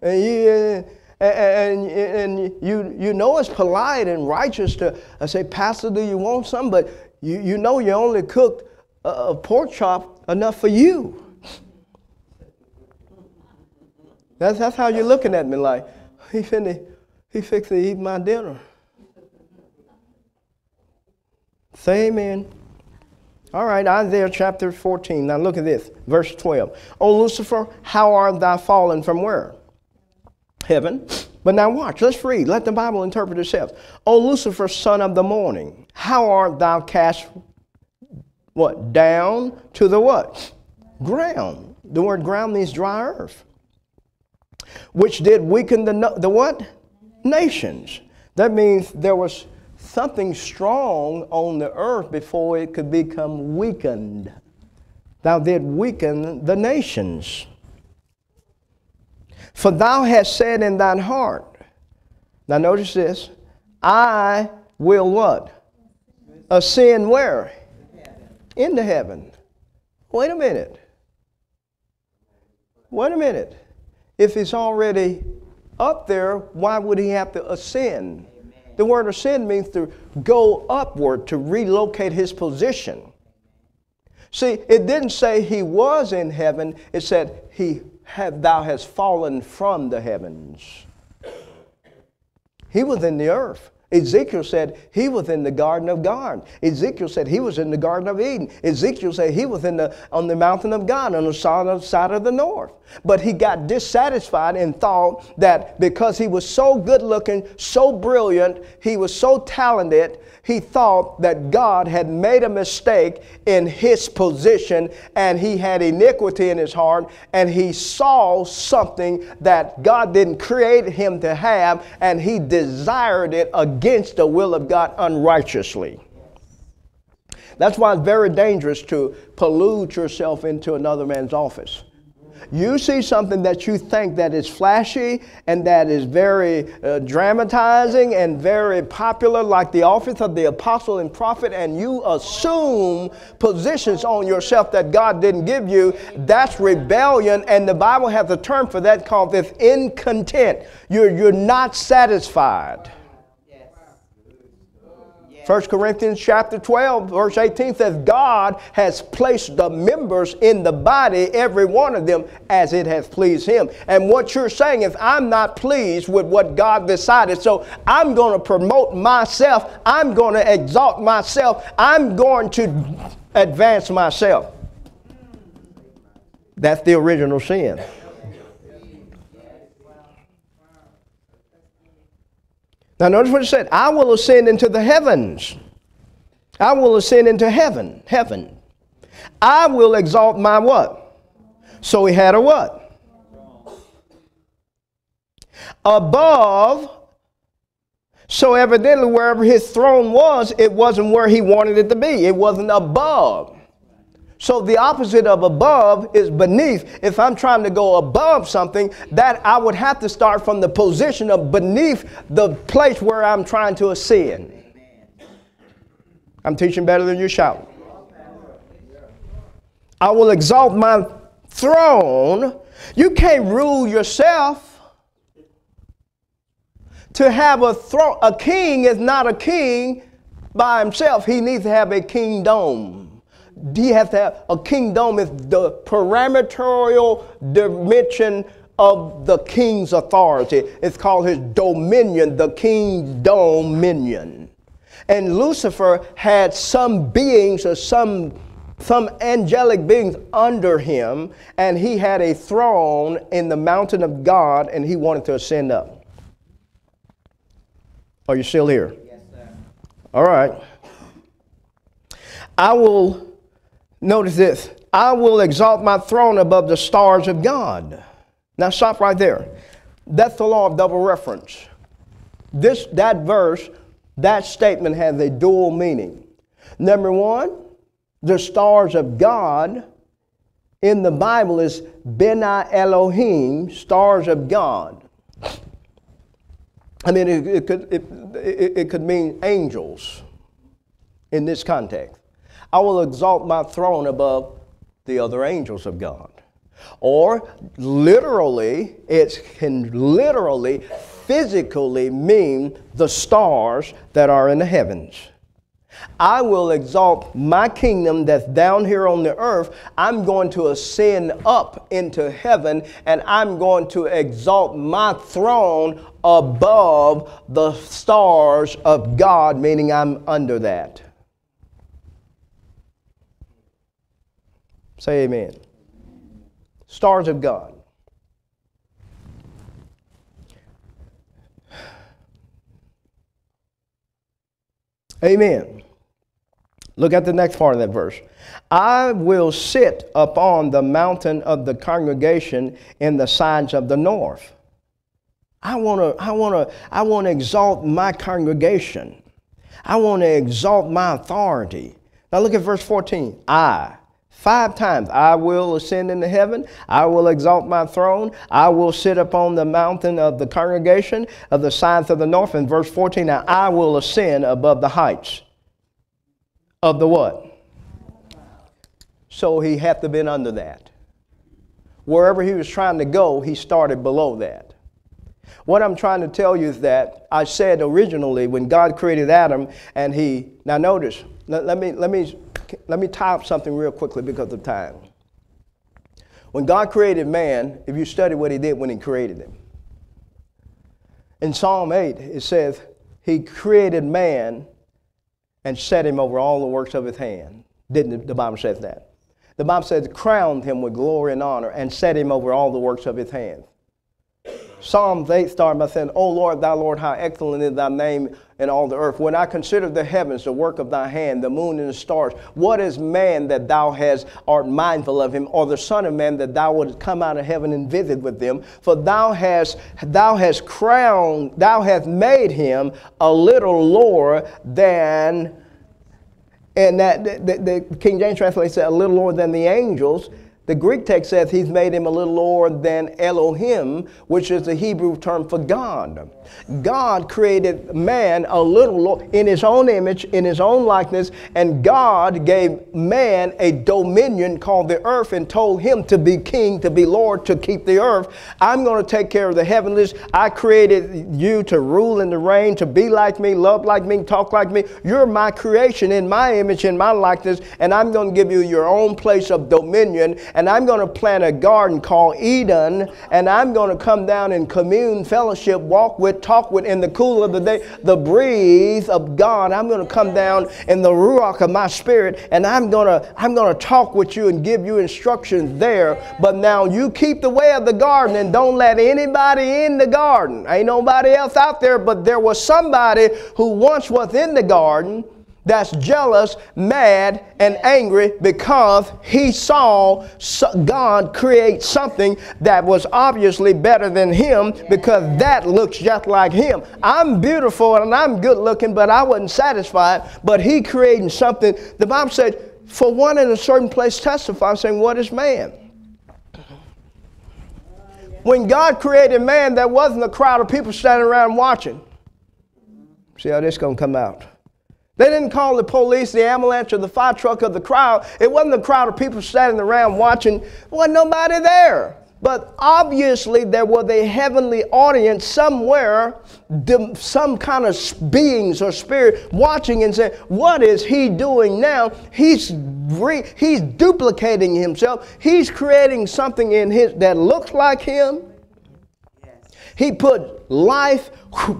And you, uh, and, and you, you know it's polite and righteous to I say, Pastor, do you want some? But you, you know you only cooked a, a pork chop enough for you. That's, that's how you're looking at me like, he finna, he fixed to eat my dinner. Say amen. All right, Isaiah chapter 14. Now look at this, verse 12. O Lucifer, how art thou fallen from where? heaven. But now watch, let's read. Let the Bible interpret itself. O Lucifer, son of the morning, how art thou cast what? Down to the what? Ground. The word ground means dry earth. Which did weaken the, the what? Nations. That means there was something strong on the earth before it could become weakened. Thou did weaken the nations. For thou hast said in thine heart, now notice this, I will what? Ascend where? Into heaven. Wait a minute. Wait a minute. If he's already up there, why would he have to ascend? The word ascend means to go upward, to relocate his position. See, it didn't say he was in heaven, it said he have, thou hast fallen from the heavens. He was in the earth. Ezekiel said he was in the Garden of God. Ezekiel said he was in the Garden of Eden. Ezekiel said he was in the, on the mountain of God on the side of the north. But he got dissatisfied and thought that because he was so good looking, so brilliant, he was so talented, he thought that God had made a mistake in his position and he had iniquity in his heart and he saw something that God didn't create him to have and he desired it against the will of God unrighteously. That's why it's very dangerous to pollute yourself into another man's office. You see something that you think that is flashy and that is very uh, dramatizing and very popular, like the office of the apostle and prophet, and you assume positions on yourself that God didn't give you. That's rebellion, and the Bible has a term for that called this incontent. You're, you're not satisfied. 1 Corinthians chapter 12, verse 18 says, God has placed the members in the body, every one of them, as it has pleased him. And what you're saying is, I'm not pleased with what God decided, so I'm going to promote myself, I'm going to exalt myself, I'm going to advance myself. That's the original sin. Now, notice what it said I will ascend into the heavens. I will ascend into heaven. Heaven. I will exalt my what? So he had a what? Above. So evidently, wherever his throne was, it wasn't where he wanted it to be. It wasn't above. So the opposite of above is beneath. If I'm trying to go above something, that I would have to start from the position of beneath the place where I'm trying to ascend. I'm teaching better than you shout. I will exalt my throne. You can't rule yourself. To have a throne, a king is not a king by himself. He needs to have a kingdom he has to have a kingdom is the parameterial dimension of the king's authority. It's called his dominion, the king's dominion. And Lucifer had some beings or some some angelic beings under him, and he had a throne in the mountain of God, and he wanted to ascend up. Are you still here? Yes, sir. All right. I will Notice this I will exalt my throne above the stars of God. Now stop right there. That's the law of double reference. This, that verse, that statement has a dual meaning. Number one, the stars of God in the Bible is Bena Elohim, stars of God. I mean, it, it could, it, it, it could mean angels in this context. I will exalt my throne above the other angels of God. Or literally, it can literally, physically mean the stars that are in the heavens. I will exalt my kingdom that's down here on the earth. I'm going to ascend up into heaven and I'm going to exalt my throne above the stars of God, meaning I'm under that. Say amen. Stars of God. Amen. Look at the next part of that verse. I will sit upon the mountain of the congregation in the sides of the north. I want to I want to I want to exalt my congregation. I want to exalt my authority. Now look at verse 14. I Five times, I will ascend into heaven. I will exalt my throne. I will sit upon the mountain of the congregation of the sides of the north. In verse 14, now I will ascend above the heights of the what? So he had to have been under that. Wherever he was trying to go, he started below that. What I'm trying to tell you is that I said originally when God created Adam and he, now notice, let, let me, let, me, let me tie up something real quickly because of time. When God created man, if you study what he did when he created him, in Psalm 8, it says, He created man and set him over all the works of his hand. Didn't the Bible says that? The Bible says, crowned him with glory and honor and set him over all the works of his hands. Psalms 8 starts by saying, O Lord, thy Lord, how excellent is thy name in all the earth. When I consider the heavens, the work of thy hand, the moon and the stars, what is man that thou hast art mindful of him, or the Son of Man that thou wouldst come out of heaven and visit with them? For thou hast thou hast crowned, thou hast made him a little lower than and that the, the King James translation said a little lower than the angels. The Greek text says he's made him a little lower than Elohim, which is the Hebrew term for God. God created man a little lower in his own image, in his own likeness, and God gave man a dominion called the earth and told him to be king, to be Lord, to keep the earth. I'm going to take care of the heavenlies. I created you to rule and to reign, to be like me, love like me, talk like me. You're my creation in my image, in my likeness, and I'm going to give you your own place of dominion I'm going to plant a garden called Eden, and I'm going to come down and commune, fellowship, walk with, talk with in the cool of the day, the breeze of God. I'm going to come down in the ruach of my spirit, and I'm going to I'm going to talk with you and give you instructions there. But now you keep the way of the garden and don't let anybody in the garden. Ain't nobody else out there, but there was somebody who once was in the garden that's jealous, mad, and angry because he saw God create something that was obviously better than him because that looks just like him. I'm beautiful and I'm good looking, but I wasn't satisfied. But he created something. The Bible said, for one in a certain place testify, saying, What is man? When God created man, there wasn't a crowd of people standing around watching. See how this going to come out. They didn't call the police, the ambulance, or the fire truck of the crowd. It wasn't a crowd of people standing around watching. There wasn't nobody there. But obviously, there was a heavenly audience somewhere, some kind of beings or spirit watching and saying, What is he doing now? He's, re- he's duplicating himself. He's creating something in his that looks like him. He put life,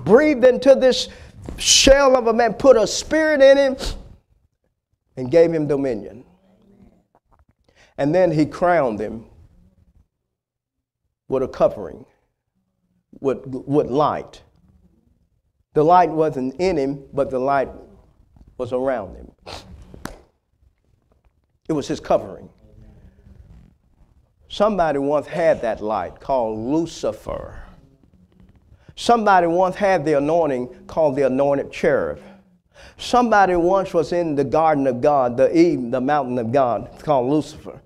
breathed into this shell of a man, put a spirit in him, and gave him dominion. And then he crowned him with a covering, with, with light. The light wasn't in him, but the light was around him. It was his covering. Somebody once had that light called Lucifer. Somebody once had the anointing called the anointed cherub. Somebody once was in the garden of God, the Eve, the mountain of God, called Lucifer.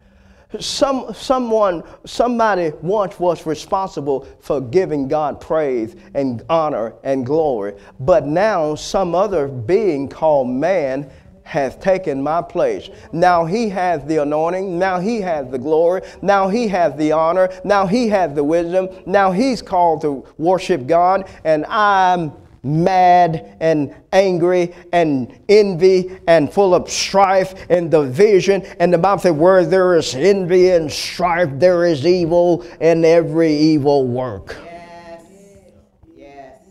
Some, someone, somebody once was responsible for giving God praise and honor and glory, but now some other being called man has taken my place. Now he has the anointing. Now he has the glory. Now he has the honor. Now he has the wisdom. Now he's called to worship God. And I'm mad and angry and envy and full of strife and division. And the Bible says, where there is envy and strife, there is evil and every evil work. Yes. Yes.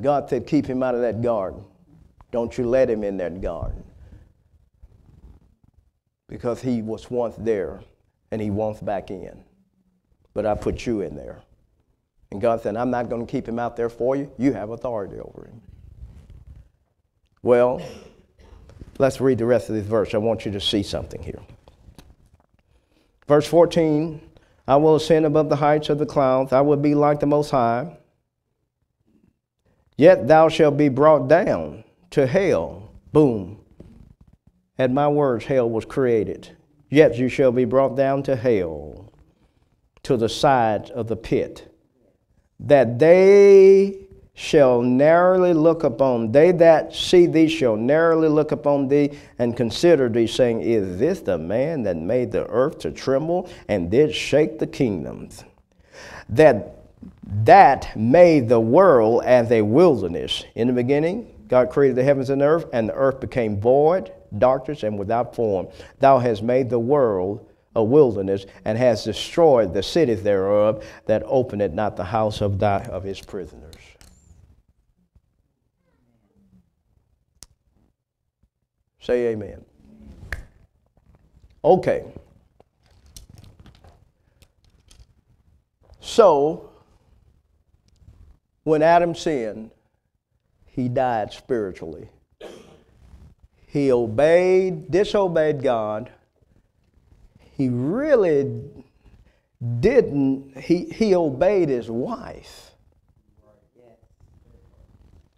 God said, keep him out of that garden. Don't you let him in that garden. Because he was once there and he wants back in. But I put you in there. And God said, I'm not going to keep him out there for you. You have authority over him. Well, let's read the rest of this verse. I want you to see something here. Verse 14 I will ascend above the heights of the clouds, I will be like the Most High. Yet thou shalt be brought down to hell. Boom. At my words, hell was created. Yet you shall be brought down to hell, to the sides of the pit, that they shall narrowly look upon, they that see thee shall narrowly look upon thee and consider thee, saying, Is this the man that made the earth to tremble and did shake the kingdoms? that that made the world as a wilderness. In the beginning, God created the heavens and the earth, and the earth became void, darkness, and without form. Thou hast made the world a wilderness, and hast destroyed the cities thereof, that opened not the house of, thy, of his prisoners. Say amen. Okay. So, when Adam sinned, he died spiritually. He obeyed, disobeyed God. He really didn't, he, he obeyed his wife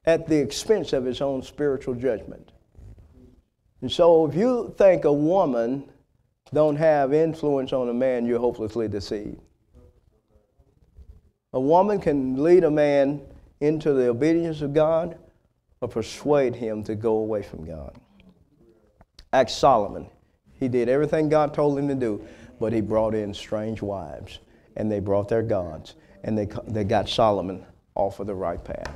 at the expense of his own spiritual judgment. And so if you think a woman don't have influence on a man, you're hopelessly deceived. A woman can lead a man into the obedience of God or persuade him to go away from God. Ask Solomon. He did everything God told him to do, but he brought in strange wives, and they brought their gods, and they, they got Solomon off of the right path.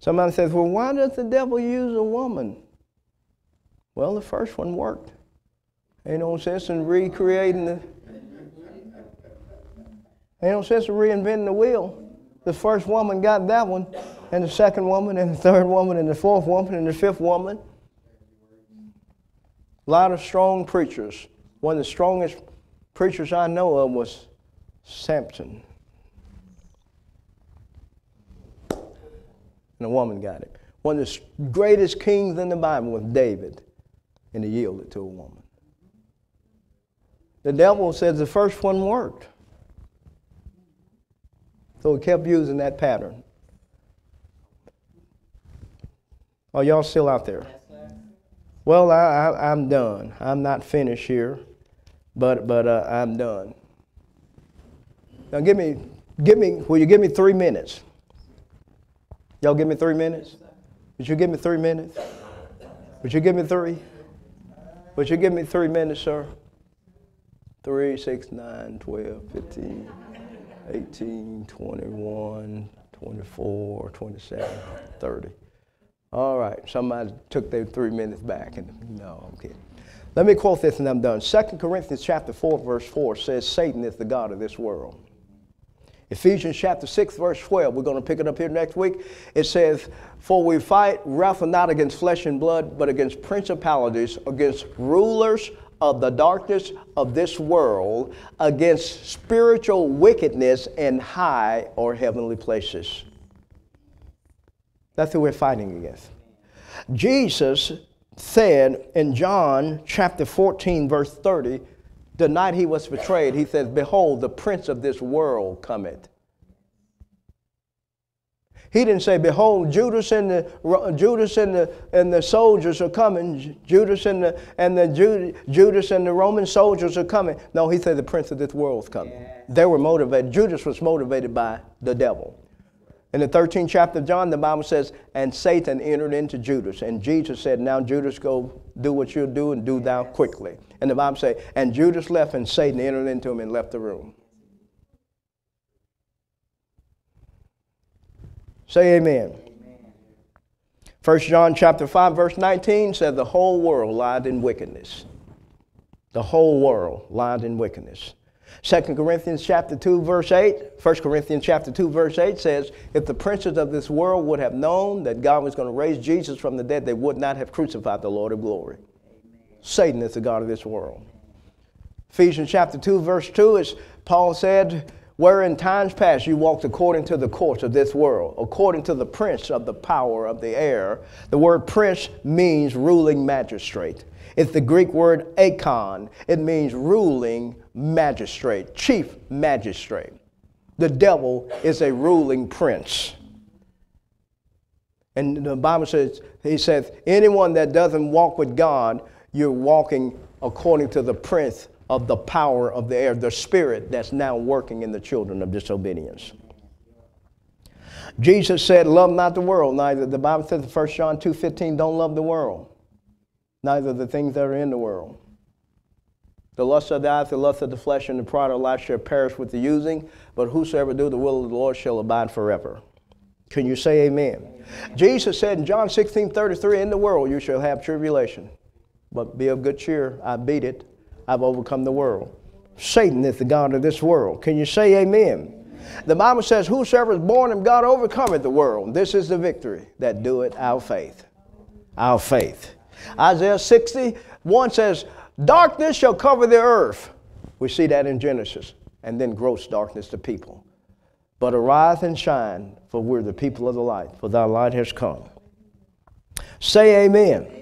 Somebody says, Well, why does the devil use a woman? Well, the first one worked. Ain't no sense in recreating the. Ain't no sense in reinventing the wheel. The first woman got that one, and the second woman, and the third woman, and the fourth woman, and the fifth woman. A lot of strong preachers. One of the strongest preachers I know of was Samson. and a woman got it. One of the greatest kings in the Bible was David, and he yielded to a woman. The devil says the first one worked. So he kept using that pattern. Are y'all still out there? Well, I, am done. I'm not finished here, but, but uh, I'm done. Now, give me, give me, will you give me three minutes? Y'all give me three minutes? Would you give me three minutes? Would you give me three? Would you give me three minutes, sir? Three, six, nine, 12, 15, 18, 21, 24, 27, 30. All right, somebody took their three minutes back. and No, I'm kidding. Let me quote this and I'm done. 2 Corinthians chapter 4, verse 4 says, Satan is the God of this world. Ephesians chapter 6, verse 12. We're going to pick it up here next week. It says, For we fight, wrestle not against flesh and blood, but against principalities, against rulers of the darkness of this world, against spiritual wickedness in high or heavenly places. That's who we're fighting against. Jesus said in John chapter 14, verse 30, the night he was betrayed, he says, Behold, the prince of this world cometh. He didn't say, Behold, Judas and the Judas and the and the soldiers are coming. Judas and the and the Jude, Judas and the Roman soldiers are coming. No, he said the prince of this world is coming. Yes. They were motivated. Judas was motivated by the devil. In the 13th chapter of John, the Bible says, and Satan entered into Judas. And Jesus said, Now Judas, go do what you'll do and do thou quickly. And the Bible says, and Judas left and Satan entered into him and left the room. Say amen. amen. 1 John chapter 5, verse 19 said, The whole world lied in wickedness. The whole world lied in wickedness. 2 Corinthians chapter 2 verse 8, 1 Corinthians chapter 2 verse 8 says, if the princes of this world would have known that God was going to raise Jesus from the dead, they would not have crucified the Lord of glory. Satan is the God of this world. Ephesians chapter 2, verse 2 is Paul said, Where in times past you walked according to the course of this world, according to the prince of the power of the air. The word prince means ruling magistrate. It's the Greek word archon. It means ruling magistrate, chief magistrate. The devil is a ruling prince. And the Bible says, he says, anyone that doesn't walk with God you're walking according to the prince of the power of the air, the spirit that's now working in the children of disobedience. Jesus said, Love not the world, neither. The Bible says in 1 John 2.15, don't love the world, neither the things that are in the world. The lust of the eyes, the lust of the flesh, and the pride of life shall perish with the using, but whosoever do the will of the Lord shall abide forever. Can you say amen? amen? Jesus said in John 16 33, In the world you shall have tribulation, but be of good cheer. I beat it. I've overcome the world. Satan is the God of this world. Can you say amen? The Bible says, Whosoever is born of God overcometh the world. This is the victory that doeth our faith. Our faith. Isaiah 61 says, Darkness shall cover the earth. We see that in Genesis. And then gross darkness to people. But arise and shine, for we're the people of the light, for thy light has come. Say amen.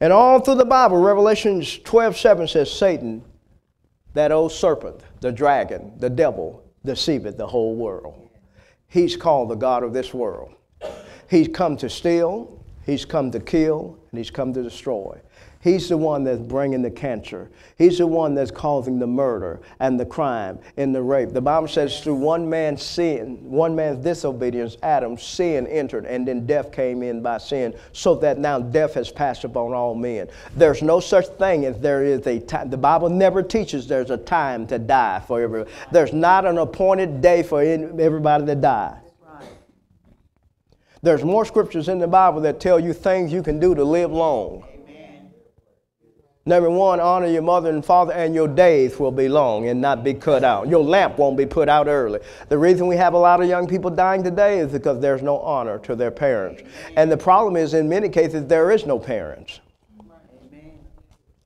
And all through the Bible, Revelations 12 7 says, Satan, that old serpent, the dragon, the devil, deceiveth the whole world. He's called the God of this world. He's come to steal, he's come to kill, and he's come to destroy. He's the one that's bringing the cancer. He's the one that's causing the murder and the crime and the rape. The Bible says through one man's sin, one man's disobedience, Adam, sin entered, and then death came in by sin, so that now death has passed upon all men. There's no such thing as there is a time. The Bible never teaches there's a time to die for everyone. There's not an appointed day for everybody to die. There's more scriptures in the Bible that tell you things you can do to live long. Number one, honor your mother and father, and your days will be long and not be cut out. Your lamp won't be put out early. The reason we have a lot of young people dying today is because there's no honor to their parents. And the problem is, in many cases, there is no parents.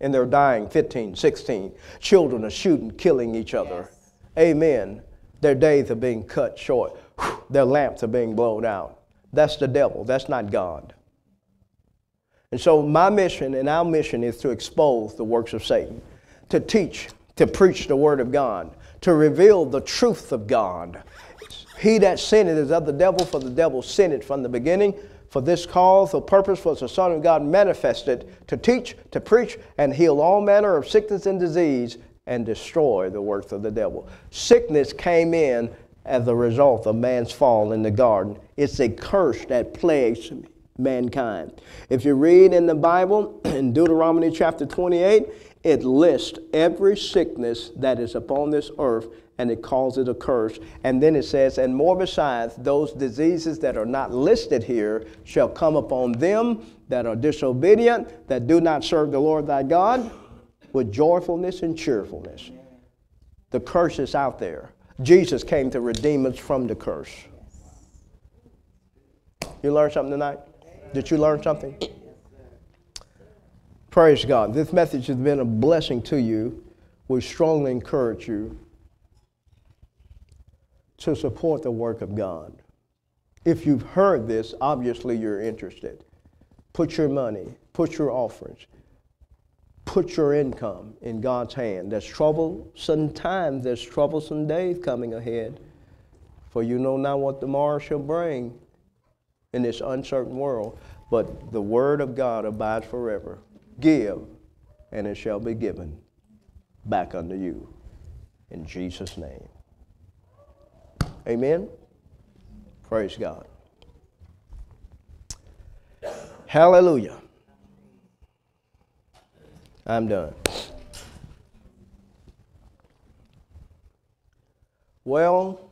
And they're dying 15, 16. Children are shooting, killing each other. Amen. Their days are being cut short, their lamps are being blown out. That's the devil, that's not God. And so, my mission and our mission is to expose the works of Satan, to teach, to preach the Word of God, to reveal the truth of God. He that sinned is of the devil, for the devil sinned from the beginning. For this cause the purpose was the Son of God manifested to teach, to preach, and heal all manner of sickness and disease and destroy the works of the devil. Sickness came in as a result of man's fall in the garden. It's a curse that plagues mankind. If you read in the Bible, in Deuteronomy chapter 28, it lists every sickness that is upon this earth and it calls it a curse. And then it says, and more besides, those diseases that are not listed here shall come upon them that are disobedient, that do not serve the Lord thy God with joyfulness and cheerfulness. The curse is out there. Jesus came to redeem us from the curse. You learned something tonight? Did you learn something? Praise God. This message has been a blessing to you. We strongly encourage you to support the work of God. If you've heard this, obviously you're interested. Put your money, put your offerings, put your income in God's hand. There's troublesome times, there's troublesome days coming ahead, for you know not what tomorrow shall bring in this uncertain world, but the word of God abides forever. Give, and it shall be given back unto you. In Jesus' name. Amen. Praise God. Hallelujah. I'm done. Well,